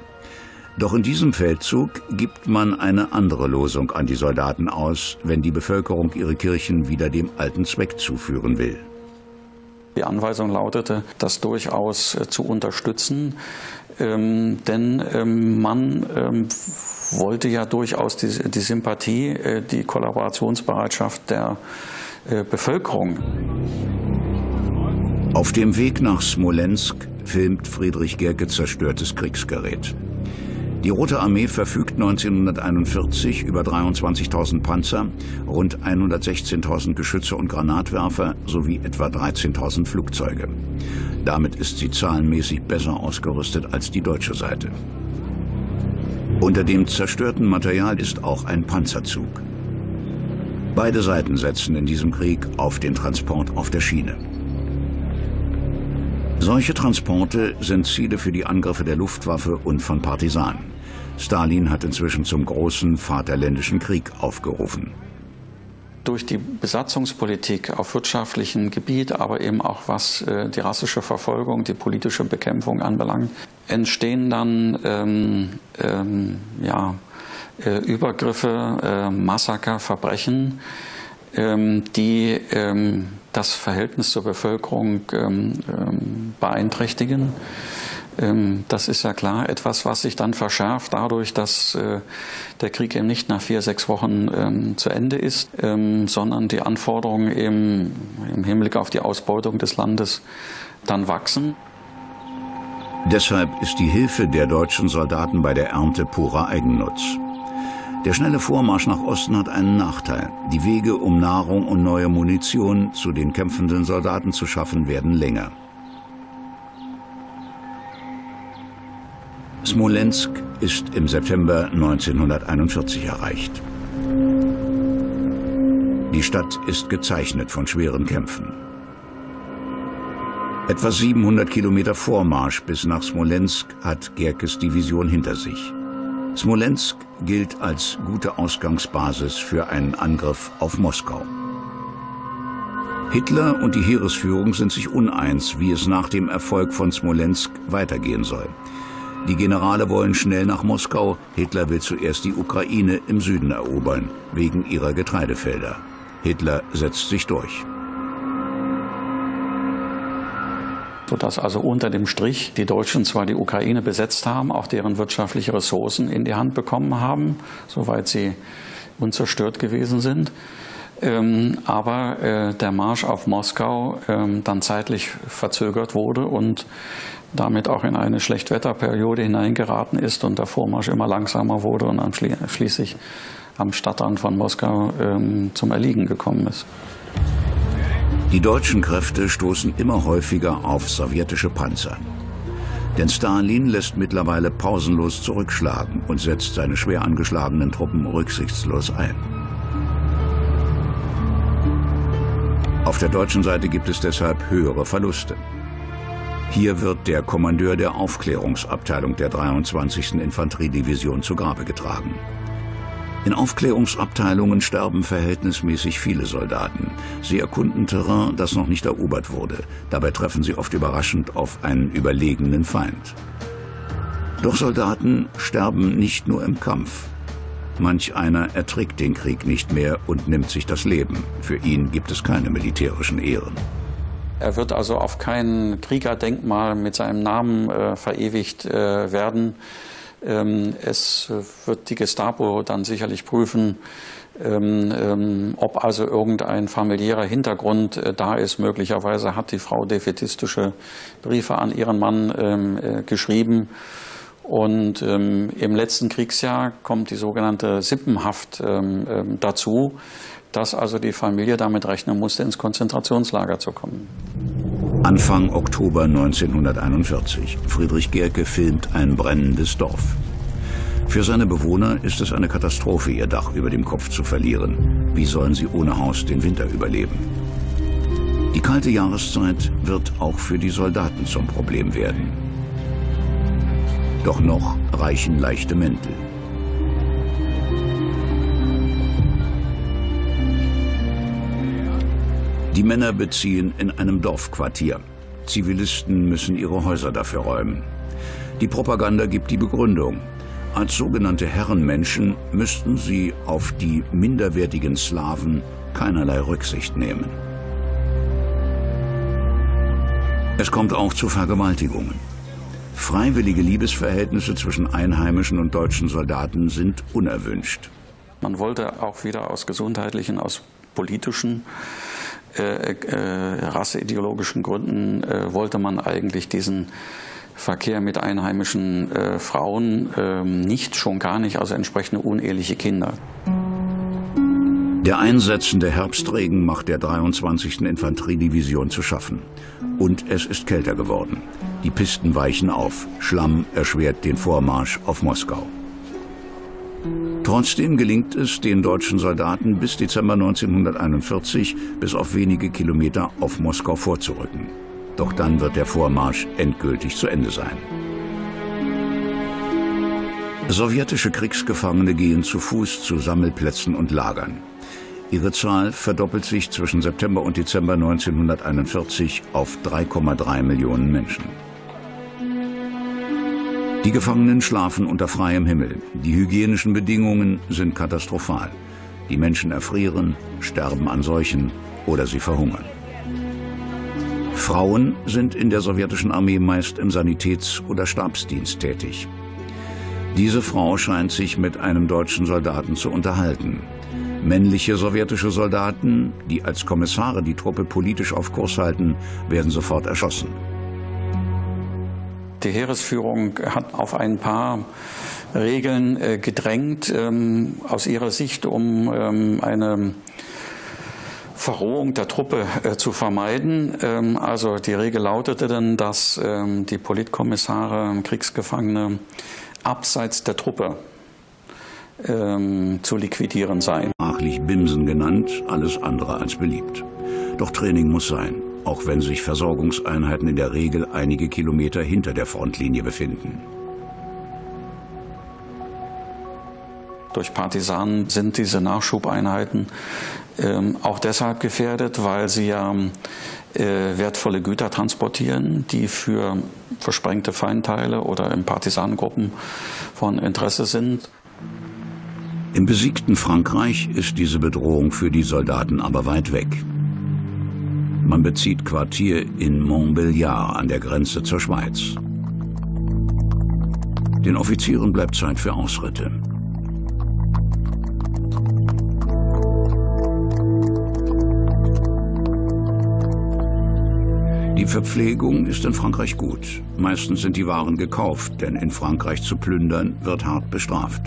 Doch in diesem Feldzug gibt man eine andere Losung an die Soldaten aus, wenn die Bevölkerung ihre Kirchen wieder dem alten Zweck zuführen will.
Die Anweisung lautete, das durchaus äh, zu unterstützen, ähm, denn ähm, man ähm, wollte ja durchaus die, die Sympathie, äh, die Kollaborationsbereitschaft der äh, Bevölkerung.
Auf dem Weg nach Smolensk filmt Friedrich Gerke zerstörtes Kriegsgerät. Die Rote Armee verfügt 1941 über 23.000 Panzer, rund 116.000 Geschütze und Granatwerfer sowie etwa 13.000 Flugzeuge. Damit ist sie zahlenmäßig besser ausgerüstet als die deutsche Seite. Unter dem zerstörten Material ist auch ein Panzerzug. Beide Seiten setzen in diesem Krieg auf den Transport auf der Schiene. Solche Transporte sind Ziele für die Angriffe der Luftwaffe und von Partisanen. Stalin hat inzwischen zum großen Vaterländischen Krieg aufgerufen.
Durch die Besatzungspolitik auf wirtschaftlichem Gebiet, aber eben auch was äh, die rassische Verfolgung, die politische Bekämpfung anbelangt, entstehen dann ähm, ähm, ja, äh, Übergriffe, äh, Massaker, Verbrechen, ähm, die ähm, das Verhältnis zur Bevölkerung ähm, ähm, beeinträchtigen. Ähm, das ist ja klar etwas, was sich dann verschärft dadurch, dass äh, der Krieg eben nicht nach vier, sechs Wochen ähm, zu Ende ist, ähm, sondern die Anforderungen eben im Hinblick auf die Ausbeutung des Landes dann wachsen.
Deshalb ist die Hilfe der deutschen Soldaten bei der Ernte purer Eigennutz. Der schnelle Vormarsch nach Osten hat einen Nachteil. Die Wege, um Nahrung und neue Munition zu den kämpfenden Soldaten zu schaffen, werden länger. Smolensk ist im September 1941 erreicht. Die Stadt ist gezeichnet von schweren Kämpfen. Etwa 700 Kilometer Vormarsch bis nach Smolensk hat Gerkes Division hinter sich. Smolensk gilt als gute Ausgangsbasis für einen Angriff auf Moskau. Hitler und die Heeresführung sind sich uneins, wie es nach dem Erfolg von Smolensk weitergehen soll. Die Generale wollen schnell nach Moskau. Hitler will zuerst die Ukraine im Süden erobern, wegen ihrer Getreidefelder. Hitler setzt sich durch.
sodass also unter dem Strich die Deutschen zwar die Ukraine besetzt haben, auch deren wirtschaftliche Ressourcen in die Hand bekommen haben, soweit sie unzerstört gewesen sind. Ähm, aber äh, der Marsch auf Moskau ähm, dann zeitlich verzögert wurde und damit auch in eine Schlechtwetterperiode hineingeraten ist und der Vormarsch immer langsamer wurde und dann schli schließlich am Stadtrand von Moskau ähm, zum Erliegen gekommen ist.
Die deutschen Kräfte stoßen immer häufiger auf sowjetische Panzer. Denn Stalin lässt mittlerweile pausenlos zurückschlagen und setzt seine schwer angeschlagenen Truppen rücksichtslos ein. Auf der deutschen Seite gibt es deshalb höhere Verluste. Hier wird der Kommandeur der Aufklärungsabteilung der 23. Infanteriedivision zu Grabe getragen. In Aufklärungsabteilungen sterben verhältnismäßig viele Soldaten. Sie erkunden Terrain, das noch nicht erobert wurde. Dabei treffen sie oft überraschend auf einen überlegenen Feind. Doch Soldaten sterben nicht nur im Kampf. Manch einer erträgt den Krieg nicht mehr und nimmt sich das Leben. Für ihn gibt es keine militärischen Ehren.
Er wird also auf kein Kriegerdenkmal mit seinem Namen äh, verewigt äh, werden. Ähm, es wird die Gestapo dann sicherlich prüfen, ähm, ähm, ob also irgendein familiärer Hintergrund äh, da ist. Möglicherweise hat die Frau defetistische Briefe an ihren Mann äh, geschrieben. Und im letzten Kriegsjahr kommt die sogenannte Sippenhaft dazu, dass also die Familie damit rechnen musste, ins Konzentrationslager zu kommen.
Anfang Oktober 1941. Friedrich Gerke filmt ein brennendes Dorf. Für seine Bewohner ist es eine Katastrophe, ihr Dach über dem Kopf zu verlieren. Wie sollen sie ohne Haus den Winter überleben? Die kalte Jahreszeit wird auch für die Soldaten zum Problem werden. Doch noch reichen leichte Mäntel. Die Männer beziehen in einem Dorfquartier. Zivilisten müssen ihre Häuser dafür räumen. Die Propaganda gibt die Begründung. Als sogenannte Herrenmenschen müssten sie auf die minderwertigen Slawen keinerlei Rücksicht nehmen. Es kommt auch zu Vergewaltigungen. Freiwillige Liebesverhältnisse zwischen einheimischen und deutschen Soldaten sind unerwünscht.
Man wollte auch wieder aus gesundheitlichen, aus politischen äh, äh, rasseideologischen Gründen äh, wollte man eigentlich diesen Verkehr mit einheimischen äh, Frauen ähm, nicht, schon gar nicht, also entsprechende uneheliche Kinder.
Der einsetzende Herbstregen macht der 23. Infanteriedivision zu schaffen. Und es ist kälter geworden. Die Pisten weichen auf. Schlamm erschwert den Vormarsch auf Moskau. Trotzdem gelingt es den deutschen Soldaten bis Dezember 1941 bis auf wenige Kilometer auf Moskau vorzurücken. Doch dann wird der Vormarsch endgültig zu Ende sein. Sowjetische Kriegsgefangene gehen zu Fuß zu Sammelplätzen und Lagern. Ihre Zahl verdoppelt sich zwischen September und Dezember 1941 auf 3,3 Millionen Menschen. Die Gefangenen schlafen unter freiem Himmel. Die hygienischen Bedingungen sind katastrophal. Die Menschen erfrieren, sterben an Seuchen oder sie verhungern. Frauen sind in der sowjetischen Armee meist im Sanitäts- oder Stabsdienst tätig. Diese Frau scheint sich mit einem deutschen Soldaten zu unterhalten. Männliche sowjetische Soldaten, die als Kommissare die Truppe politisch auf Kurs halten, werden sofort erschossen.
Die Heeresführung hat auf ein paar Regeln äh, gedrängt, ähm, aus ihrer Sicht, um ähm, eine Verrohung der Truppe äh, zu vermeiden. Ähm, also die Regel lautete dann, dass die Politkommissare Kriegsgefangene abseits der Truppe zu liquidieren seien.
Sprachlich Bimsen genannt, alles andere als beliebt. Doch Training muss sein auch wenn sich Versorgungseinheiten in der Regel einige Kilometer hinter der Frontlinie befinden.
durch Partisanen sind diese Nachschubeinheiten ähm, auch deshalb gefährdet, weil sie ja äh, wertvolle Güter transportieren, die für versprengte Feindteile oder in Partisanengruppen von Interesse sind.
Im besiegten Frankreich ist diese Bedrohung für die Soldaten aber weit weg. Man bezieht Quartier in Montbéliard an der Grenze zur Schweiz. Den Offizieren bleibt Zeit für Ausritte. Die Verpflegung ist in Frankreich gut. Meistens sind die Waren gekauft, denn in Frankreich zu plündern wird hart bestraft.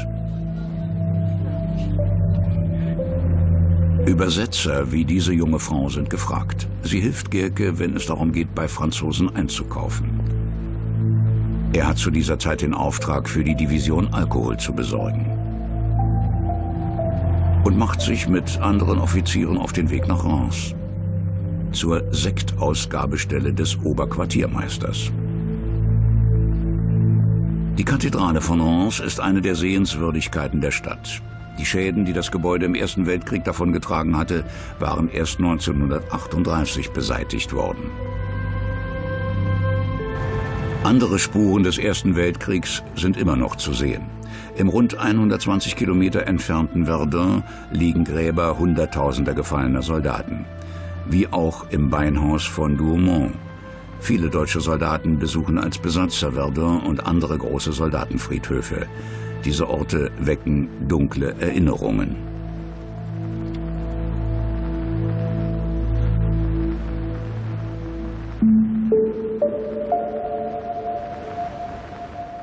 Übersetzer wie diese junge Frau sind gefragt. Sie hilft Gerke, wenn es darum geht, bei Franzosen einzukaufen. Er hat zu dieser Zeit den Auftrag, für die Division Alkohol zu besorgen. Und macht sich mit anderen Offizieren auf den Weg nach Reims zur Sektausgabestelle des Oberquartiermeisters. Die Kathedrale von Reims ist eine der Sehenswürdigkeiten der Stadt. Die Schäden, die das Gebäude im Ersten Weltkrieg davongetragen hatte, waren erst 1938 beseitigt worden. Andere Spuren des Ersten Weltkriegs sind immer noch zu sehen. Im rund 120 Kilometer entfernten Verdun liegen Gräber hunderttausender gefallener Soldaten wie auch im Beinhaus von Douaumont. Viele deutsche Soldaten besuchen als Besatzer Verdun und andere große Soldatenfriedhöfe. Diese Orte wecken dunkle Erinnerungen.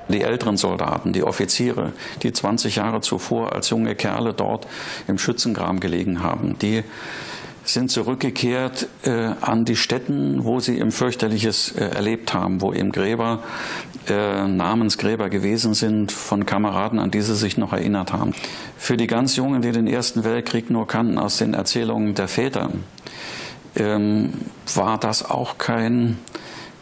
Die älteren Soldaten, die Offiziere, die 20 Jahre zuvor als junge Kerle dort im Schützengraben gelegen haben, die sind zurückgekehrt äh, an die Stätten, wo sie eben fürchterliches äh, erlebt haben, wo eben Gräber, äh, Namensgräber gewesen sind von Kameraden, an die sie sich noch erinnert haben. Für die ganz Jungen, die den Ersten Weltkrieg nur kannten aus den Erzählungen der Väter, ähm, war das auch kein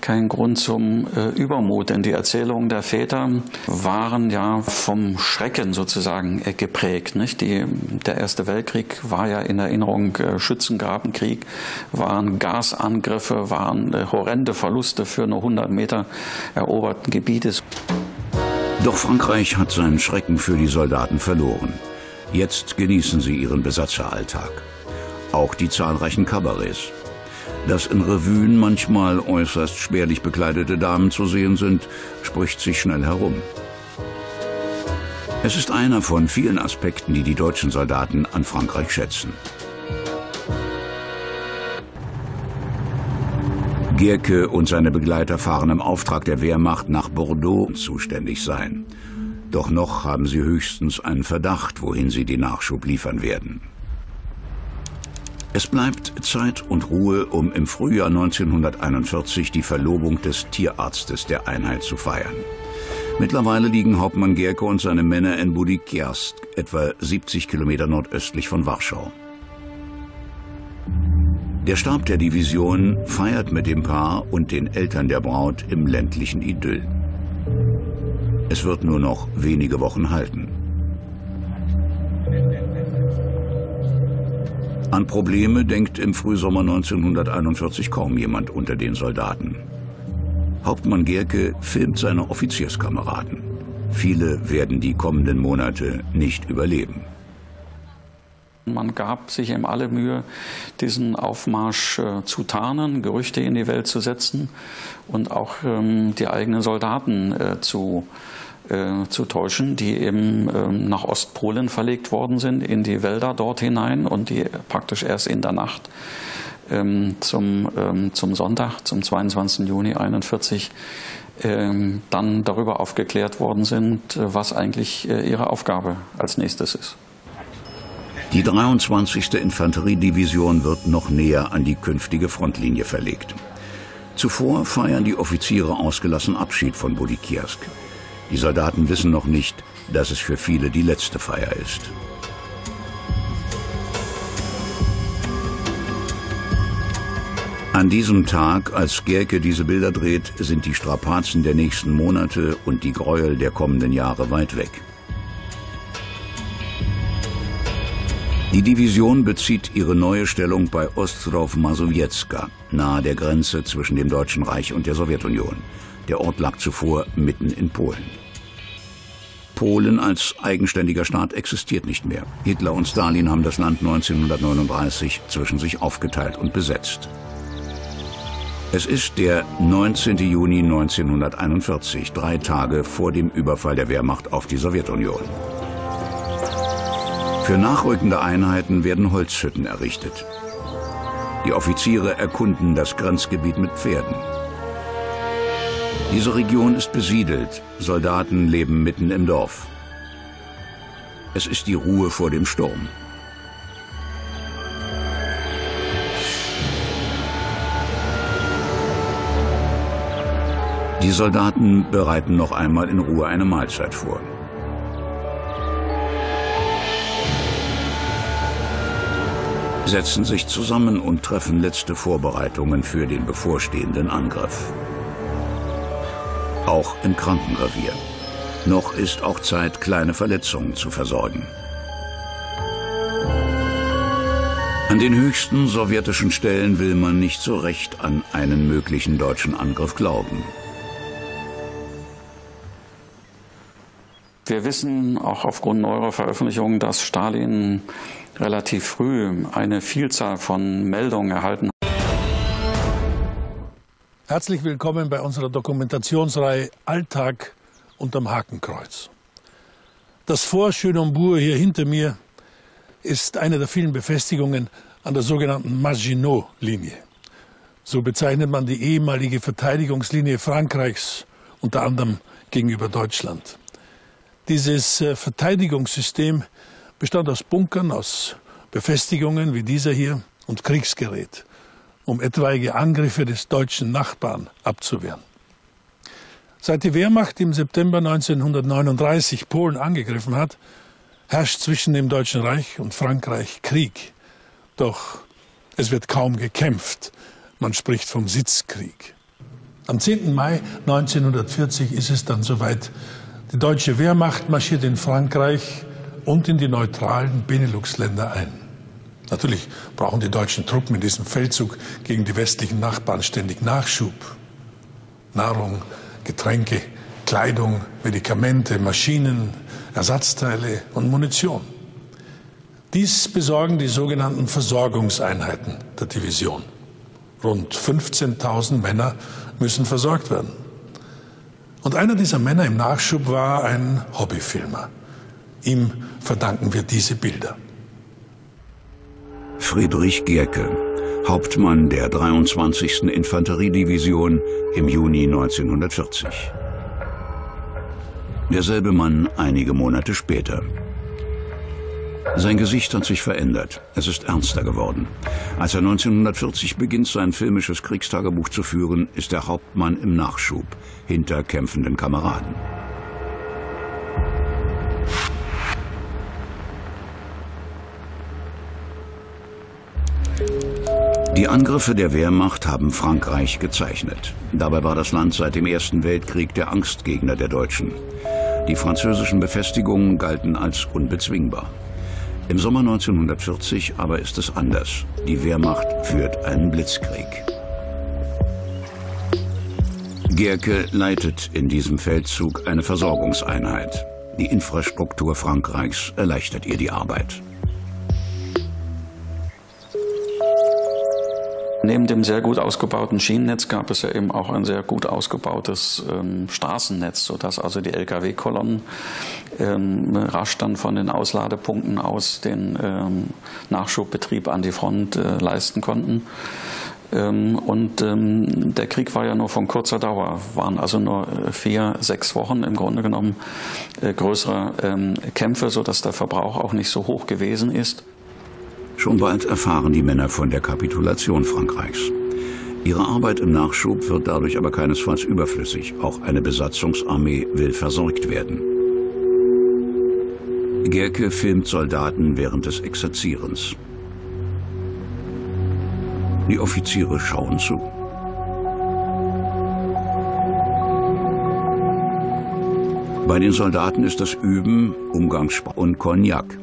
kein Grund zum äh, Übermut, denn die Erzählungen der Väter waren ja vom Schrecken sozusagen äh, geprägt. Nicht? Die, der Erste Weltkrieg war ja in Erinnerung äh, Schützengrabenkrieg, waren Gasangriffe, waren äh, horrende Verluste für nur 100 Meter eroberten Gebietes.
Doch Frankreich hat seinen Schrecken für die Soldaten verloren. Jetzt genießen sie ihren Besatzeralltag. Auch die zahlreichen Kabarets. Dass in Revuen manchmal äußerst spärlich bekleidete Damen zu sehen sind, spricht sich schnell herum. Es ist einer von vielen Aspekten, die die deutschen Soldaten an Frankreich schätzen. Gierke und seine Begleiter fahren im Auftrag der Wehrmacht nach Bordeaux zuständig sein. Doch noch haben sie höchstens einen Verdacht, wohin sie die Nachschub liefern werden. Es bleibt Zeit und Ruhe, um im Frühjahr 1941 die Verlobung des Tierarztes der Einheit zu feiern. Mittlerweile liegen Hauptmann Gerke und seine Männer in Budikiast, etwa 70 Kilometer nordöstlich von Warschau. Der Stab der Division feiert mit dem Paar und den Eltern der Braut im ländlichen Idyll. Es wird nur noch wenige Wochen halten. An Probleme denkt im Frühsommer 1941 kaum jemand unter den Soldaten. Hauptmann Gerke filmt seine Offizierskameraden. Viele werden die kommenden Monate nicht überleben.
Man gab sich eben alle Mühe, diesen Aufmarsch äh, zu tarnen, Gerüchte in die Welt zu setzen und auch ähm, die eigenen Soldaten äh, zu äh, zu täuschen, die eben ähm, nach Ostpolen verlegt worden sind, in die Wälder dort hinein und die praktisch erst in der Nacht ähm, zum, ähm, zum Sonntag, zum 22. Juni 1941, ähm, dann darüber aufgeklärt worden sind, äh, was eigentlich äh, ihre Aufgabe als nächstes ist.
Die 23. Infanteriedivision wird noch näher an die künftige Frontlinie verlegt. Zuvor feiern die Offiziere ausgelassen Abschied von Budikirsk. Die Soldaten wissen noch nicht, dass es für viele die letzte Feier ist. An diesem Tag, als Gerke diese Bilder dreht, sind die Strapazen der nächsten Monate und die Gräuel der kommenden Jahre weit weg. Die Division bezieht ihre neue Stellung bei Ostrov Masowiecka, nahe der Grenze zwischen dem Deutschen Reich und der Sowjetunion. Der Ort lag zuvor mitten in Polen. Polen als eigenständiger Staat existiert nicht mehr. Hitler und Stalin haben das Land 1939 zwischen sich aufgeteilt und besetzt. Es ist der 19. Juni 1941, drei Tage vor dem Überfall der Wehrmacht auf die Sowjetunion. Für nachrückende Einheiten werden Holzhütten errichtet. Die Offiziere erkunden das Grenzgebiet mit Pferden. Diese Region ist besiedelt, Soldaten leben mitten im Dorf. Es ist die Ruhe vor dem Sturm. Die Soldaten bereiten noch einmal in Ruhe eine Mahlzeit vor. Setzen sich zusammen und treffen letzte Vorbereitungen für den bevorstehenden Angriff. Auch im Krankenrevier. Noch ist auch Zeit, kleine Verletzungen zu versorgen. An den höchsten sowjetischen Stellen will man nicht so recht an einen möglichen deutschen Angriff glauben.
Wir wissen auch aufgrund neuerer Veröffentlichungen, dass Stalin relativ früh eine Vielzahl von Meldungen erhalten hat.
Herzlich willkommen bei unserer Dokumentationsreihe Alltag unterm Hakenkreuz. Das Fort Schönonbourg hier hinter mir ist eine der vielen Befestigungen an der sogenannten Maginot-Linie. So bezeichnet man die ehemalige Verteidigungslinie Frankreichs, unter anderem gegenüber Deutschland. Dieses äh, Verteidigungssystem bestand aus Bunkern, aus Befestigungen wie dieser hier und Kriegsgerät, um etwaige Angriffe des deutschen Nachbarn abzuwehren. Seit die Wehrmacht im September 1939 Polen angegriffen hat, herrscht zwischen dem Deutschen Reich und Frankreich Krieg. Doch es wird kaum gekämpft. Man spricht vom Sitzkrieg. Am 10. Mai 1940 ist es dann soweit. Die deutsche Wehrmacht marschiert in Frankreich und in die neutralen Benelux-Länder ein. Natürlich brauchen die deutschen Truppen in diesem Feldzug gegen die westlichen Nachbarn ständig Nachschub. Nahrung, Getränke, Kleidung, Medikamente, Maschinen, Ersatzteile und Munition. Dies besorgen die sogenannten Versorgungseinheiten der Division. Rund 15.000 Männer müssen versorgt werden. Und einer dieser Männer im Nachschub war ein Hobbyfilmer. Ihm verdanken wir diese Bilder.
Friedrich Gierke, Hauptmann der 23. Infanteriedivision im Juni 1940. Derselbe Mann einige Monate später. Sein Gesicht hat sich verändert. Es ist ernster geworden. Als er 1940 beginnt, sein filmisches Kriegstagebuch zu führen, ist der Hauptmann im Nachschub, hinter kämpfenden Kameraden. Die Angriffe der Wehrmacht haben Frankreich gezeichnet. Dabei war das Land seit dem Ersten Weltkrieg der Angstgegner der Deutschen. Die französischen Befestigungen galten als unbezwingbar. Im Sommer 1940 aber ist es anders. Die Wehrmacht führt einen Blitzkrieg. Gerke leitet in diesem Feldzug eine Versorgungseinheit. Die Infrastruktur Frankreichs erleichtert ihr die Arbeit.
Neben dem sehr gut ausgebauten Schienennetz gab es ja eben auch ein sehr gut ausgebautes ähm, Straßennetz, sodass also die Lkw-Kolonnen ähm, rasch dann von den Ausladepunkten aus den ähm, Nachschubbetrieb an die Front äh, leisten konnten. Ähm, und ähm, der Krieg war ja nur von kurzer Dauer, waren also nur äh, vier, sechs Wochen im Grunde genommen äh, größere ähm, Kämpfe, sodass der Verbrauch auch nicht so hoch gewesen ist.
Schon bald erfahren die Männer von der Kapitulation Frankreichs. Ihre Arbeit im Nachschub wird dadurch aber keinesfalls überflüssig. Auch eine Besatzungsarmee will versorgt werden. Gerke filmt Soldaten während des Exerzierens. Die Offiziere schauen zu. Bei den Soldaten ist das Üben Umgangssprache und Cognac.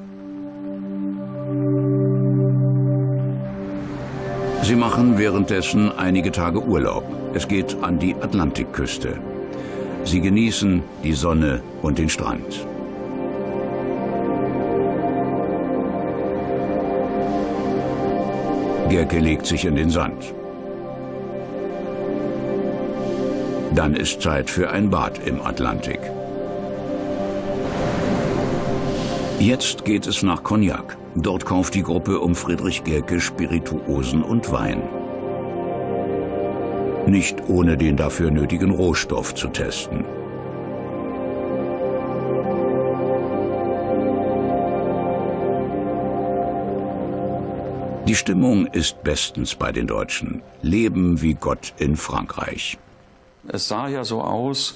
Sie machen währenddessen einige Tage Urlaub. Es geht an die Atlantikküste. Sie genießen die Sonne und den Strand. Gerke legt sich in den Sand. Dann ist Zeit für ein Bad im Atlantik. Jetzt geht es nach Cognac. Dort kauft die Gruppe um Friedrich Gerke Spirituosen und Wein. Nicht ohne den dafür nötigen Rohstoff zu testen. Die Stimmung ist bestens bei den Deutschen. Leben wie Gott in Frankreich.
Es sah ja so aus,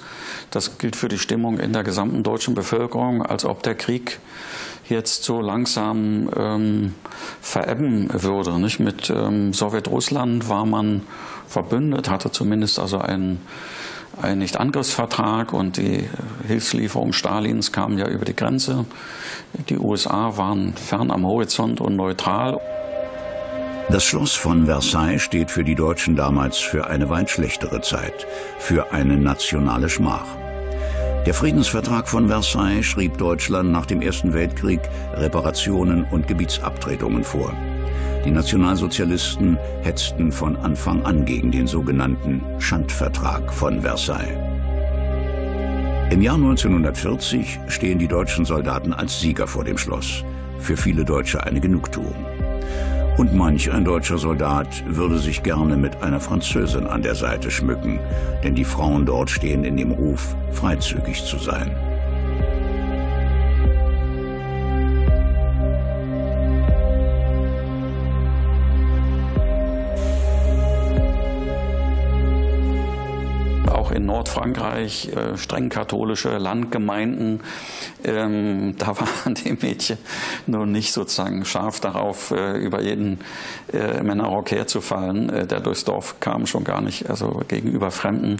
das gilt für die Stimmung in der gesamten deutschen Bevölkerung, als ob der Krieg jetzt so langsam ähm, verebben würde. Nicht? Mit ähm, Sowjetrussland war man verbündet, hatte zumindest also einen, einen Nichtangriffsvertrag und die Hilfslieferung Stalins kamen ja über die Grenze. Die USA waren fern am Horizont und neutral.
Das Schloss von Versailles steht für die Deutschen damals für eine weit schlechtere Zeit, für eine nationale Schmach. Der Friedensvertrag von Versailles schrieb Deutschland nach dem Ersten Weltkrieg Reparationen und Gebietsabtretungen vor. Die Nationalsozialisten hetzten von Anfang an gegen den sogenannten Schandvertrag von Versailles. Im Jahr 1940 stehen die deutschen Soldaten als Sieger vor dem Schloss. Für viele Deutsche eine Genugtuung. Und manch ein deutscher Soldat würde sich gerne mit einer Französin an der Seite schmücken, denn die Frauen dort stehen in dem Ruf, freizügig zu sein.
In Nordfrankreich äh, streng katholische Landgemeinden. Ähm, da waren die Mädchen nun nicht sozusagen scharf darauf, äh, über jeden äh, Männerrock herzufallen, äh, der durchs Dorf kam, schon gar nicht, also gegenüber Fremden.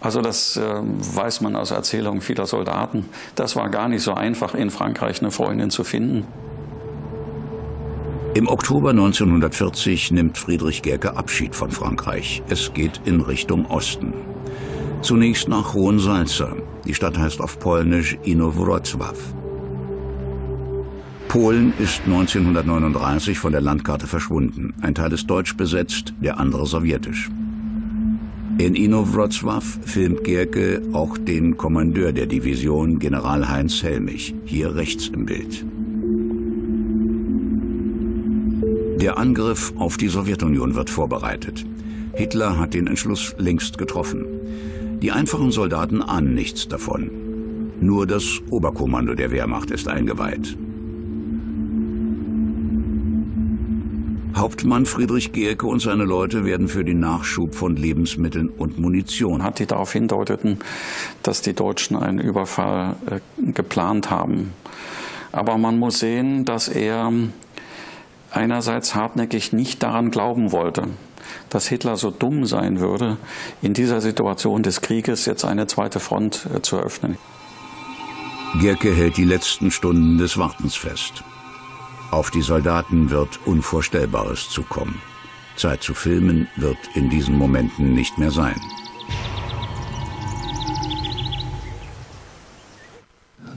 Also das äh, weiß man aus Erzählungen vieler Soldaten. Das war gar nicht so einfach, in Frankreich eine Freundin zu finden.
Im Oktober 1940 nimmt Friedrich Gerke Abschied von Frankreich. Es geht in Richtung Osten. Zunächst nach Hohensalza. Die Stadt heißt auf Polnisch Inowrocław. Polen ist 1939 von der Landkarte verschwunden. Ein Teil ist deutsch besetzt, der andere sowjetisch. In Inowrocław filmt Gerke auch den Kommandeur der Division, General Heinz Helmich, hier rechts im Bild. Der Angriff auf die Sowjetunion wird vorbereitet. Hitler hat den Entschluss längst getroffen. Die einfachen Soldaten ahnen nichts davon. Nur das Oberkommando der Wehrmacht ist eingeweiht. Hauptmann Friedrich Gerke und seine Leute werden für den Nachschub von Lebensmitteln und Munition.
Hat die darauf hindeuteten, dass die Deutschen einen Überfall äh, geplant haben. Aber man muss sehen, dass er einerseits hartnäckig nicht daran glauben wollte dass Hitler so dumm sein würde, in dieser Situation des Krieges jetzt eine zweite Front äh, zu eröffnen.
Gerke hält die letzten Stunden des Wartens fest. Auf die Soldaten wird Unvorstellbares zukommen. Zeit zu filmen wird in diesen Momenten nicht mehr sein.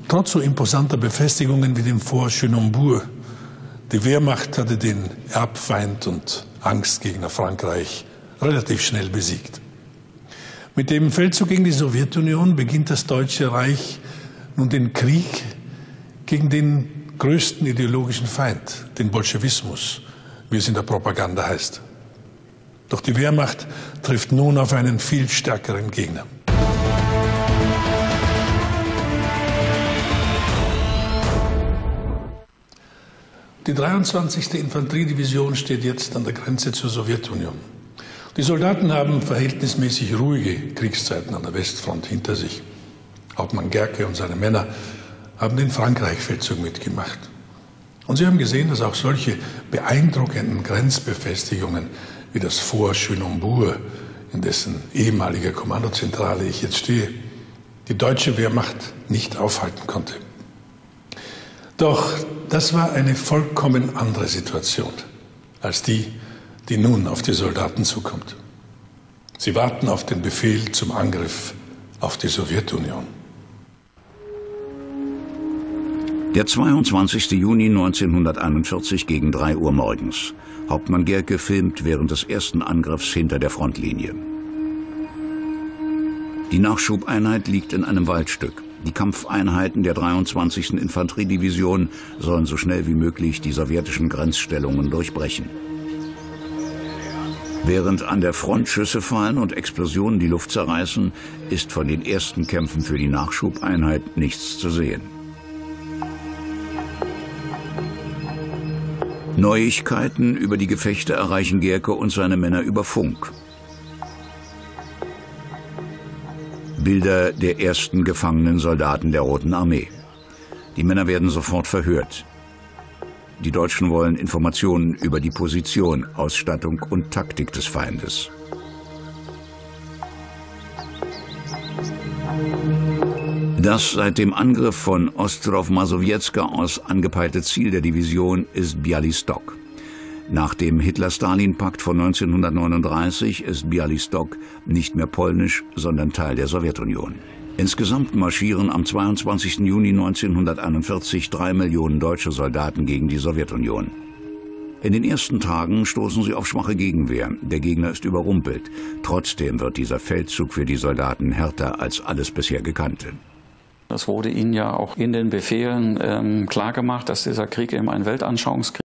Trotz so imposanter Befestigungen wie dem Fort Chenonbourg, die Wehrmacht hatte den Erbfeind und Angstgegner Frankreich relativ schnell besiegt. Mit dem Feldzug gegen die Sowjetunion beginnt das Deutsche Reich nun den Krieg gegen den größten ideologischen Feind, den Bolschewismus, wie es in der Propaganda heißt. Doch die Wehrmacht trifft nun auf einen viel stärkeren Gegner. Die 23. Infanteriedivision steht jetzt an der Grenze zur Sowjetunion. Die Soldaten haben verhältnismäßig ruhige Kriegszeiten an der Westfront hinter sich. Hauptmann Gerke und seine Männer haben den Frankreich-Feldzug mitgemacht. Und sie haben gesehen, dass auch solche beeindruckenden Grenzbefestigungen wie das Fort Schönumbourg, in dessen ehemaliger Kommandozentrale ich jetzt stehe, die deutsche Wehrmacht nicht aufhalten konnte. Doch das war eine vollkommen andere Situation als die, die nun auf die Soldaten zukommt. Sie warten auf den Befehl zum Angriff auf die Sowjetunion.
Der 22. Juni 1941 gegen 3 Uhr morgens. Hauptmann Gerke filmt während des ersten Angriffs hinter der Frontlinie. Die Nachschubeinheit liegt in einem Waldstück. Die Kampfeinheiten der 23. Infanteriedivision sollen so schnell wie möglich die sowjetischen Grenzstellungen durchbrechen. Während an der Front Schüsse fallen und Explosionen die Luft zerreißen, ist von den ersten Kämpfen für die Nachschubeinheit nichts zu sehen. Neuigkeiten über die Gefechte erreichen Gerke und seine Männer über Funk. Bilder der ersten gefangenen Soldaten der Roten Armee. Die Männer werden sofort verhört. Die Deutschen wollen Informationen über die Position, Ausstattung und Taktik des Feindes. Das seit dem Angriff von Ostrov-Masowiecka aus angepeilte Ziel der Division ist Bialystok. Nach dem Hitler-Stalin-Pakt von 1939 ist Bialystok nicht mehr polnisch, sondern Teil der Sowjetunion. Insgesamt marschieren am 22. Juni 1941 drei Millionen deutsche Soldaten gegen die Sowjetunion. In den ersten Tagen stoßen sie auf schwache Gegenwehr. Der Gegner ist überrumpelt. Trotzdem wird dieser Feldzug für die Soldaten härter als alles bisher Gekannte.
Das wurde ihnen ja auch in den Befehlen ähm, klargemacht, dass dieser Krieg eben ein Weltanschauungskrieg